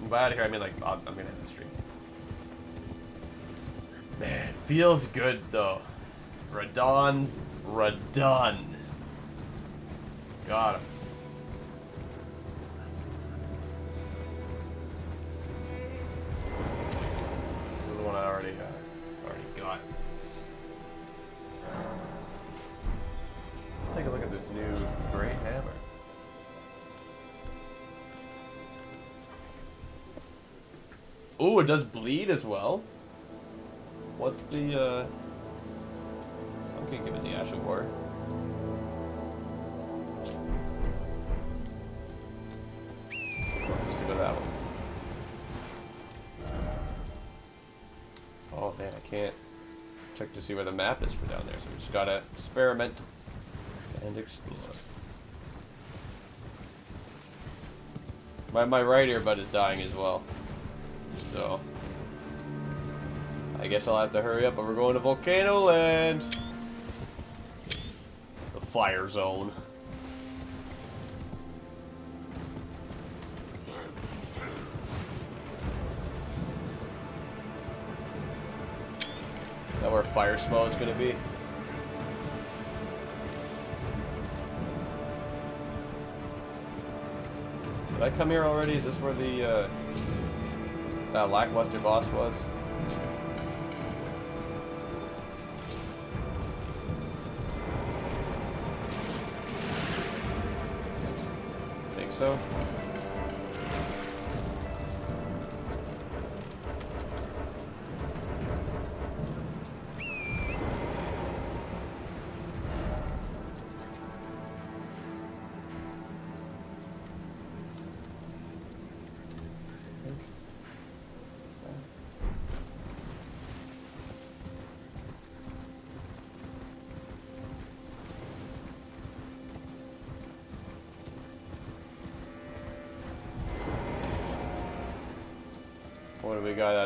And by out of here, I mean, like, I'm I'm gonna end the stream. Man, feels good, though. Radahn, Radahn. Got him. As well. What's the uh gonna give it the Ash of War. Just go that one. Oh man, I can't check to see where the map is for down there, so we just gotta experiment and explore. My my right earbud is dying as well. So I guess I'll have to hurry up, but we're going to Volcano Land. The fire zone. Is that where fire smell is gonna be? Did I come here already? Is this where the uh, that lackluster boss was? So.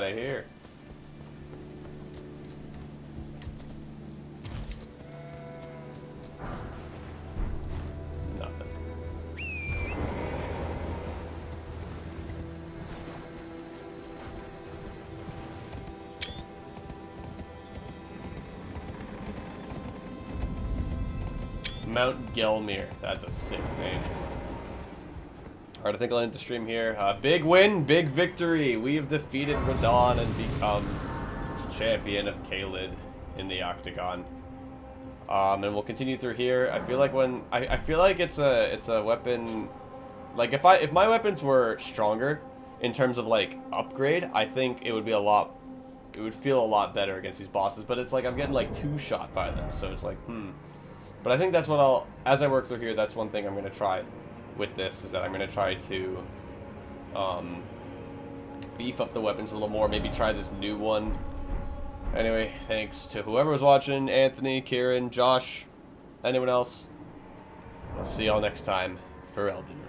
Out here? Mount Gelmir. That's a sick. Alright, I think I'll end the stream here. Uh, big win, big victory. We have defeated Radahn and become champion of Caelid in the Octagon. Um, and we'll continue through here. I feel like when I, I feel like it's a it's a weapon like if I if my weapons were stronger in terms of like upgrade, I think it would be a lot it would feel a lot better against these bosses, but it's like I'm getting like two shot by them, so it's like, hmm. But I think that's what I'll as I work through here, that's one thing I'm gonna try with this is that I'm gonna try to um beef up the weapons a little more, maybe try this new one. Anyway, thanks to whoever was watching, Anthony, Kieran, Josh, anyone else. I'll see y'all next time for Elden Ring.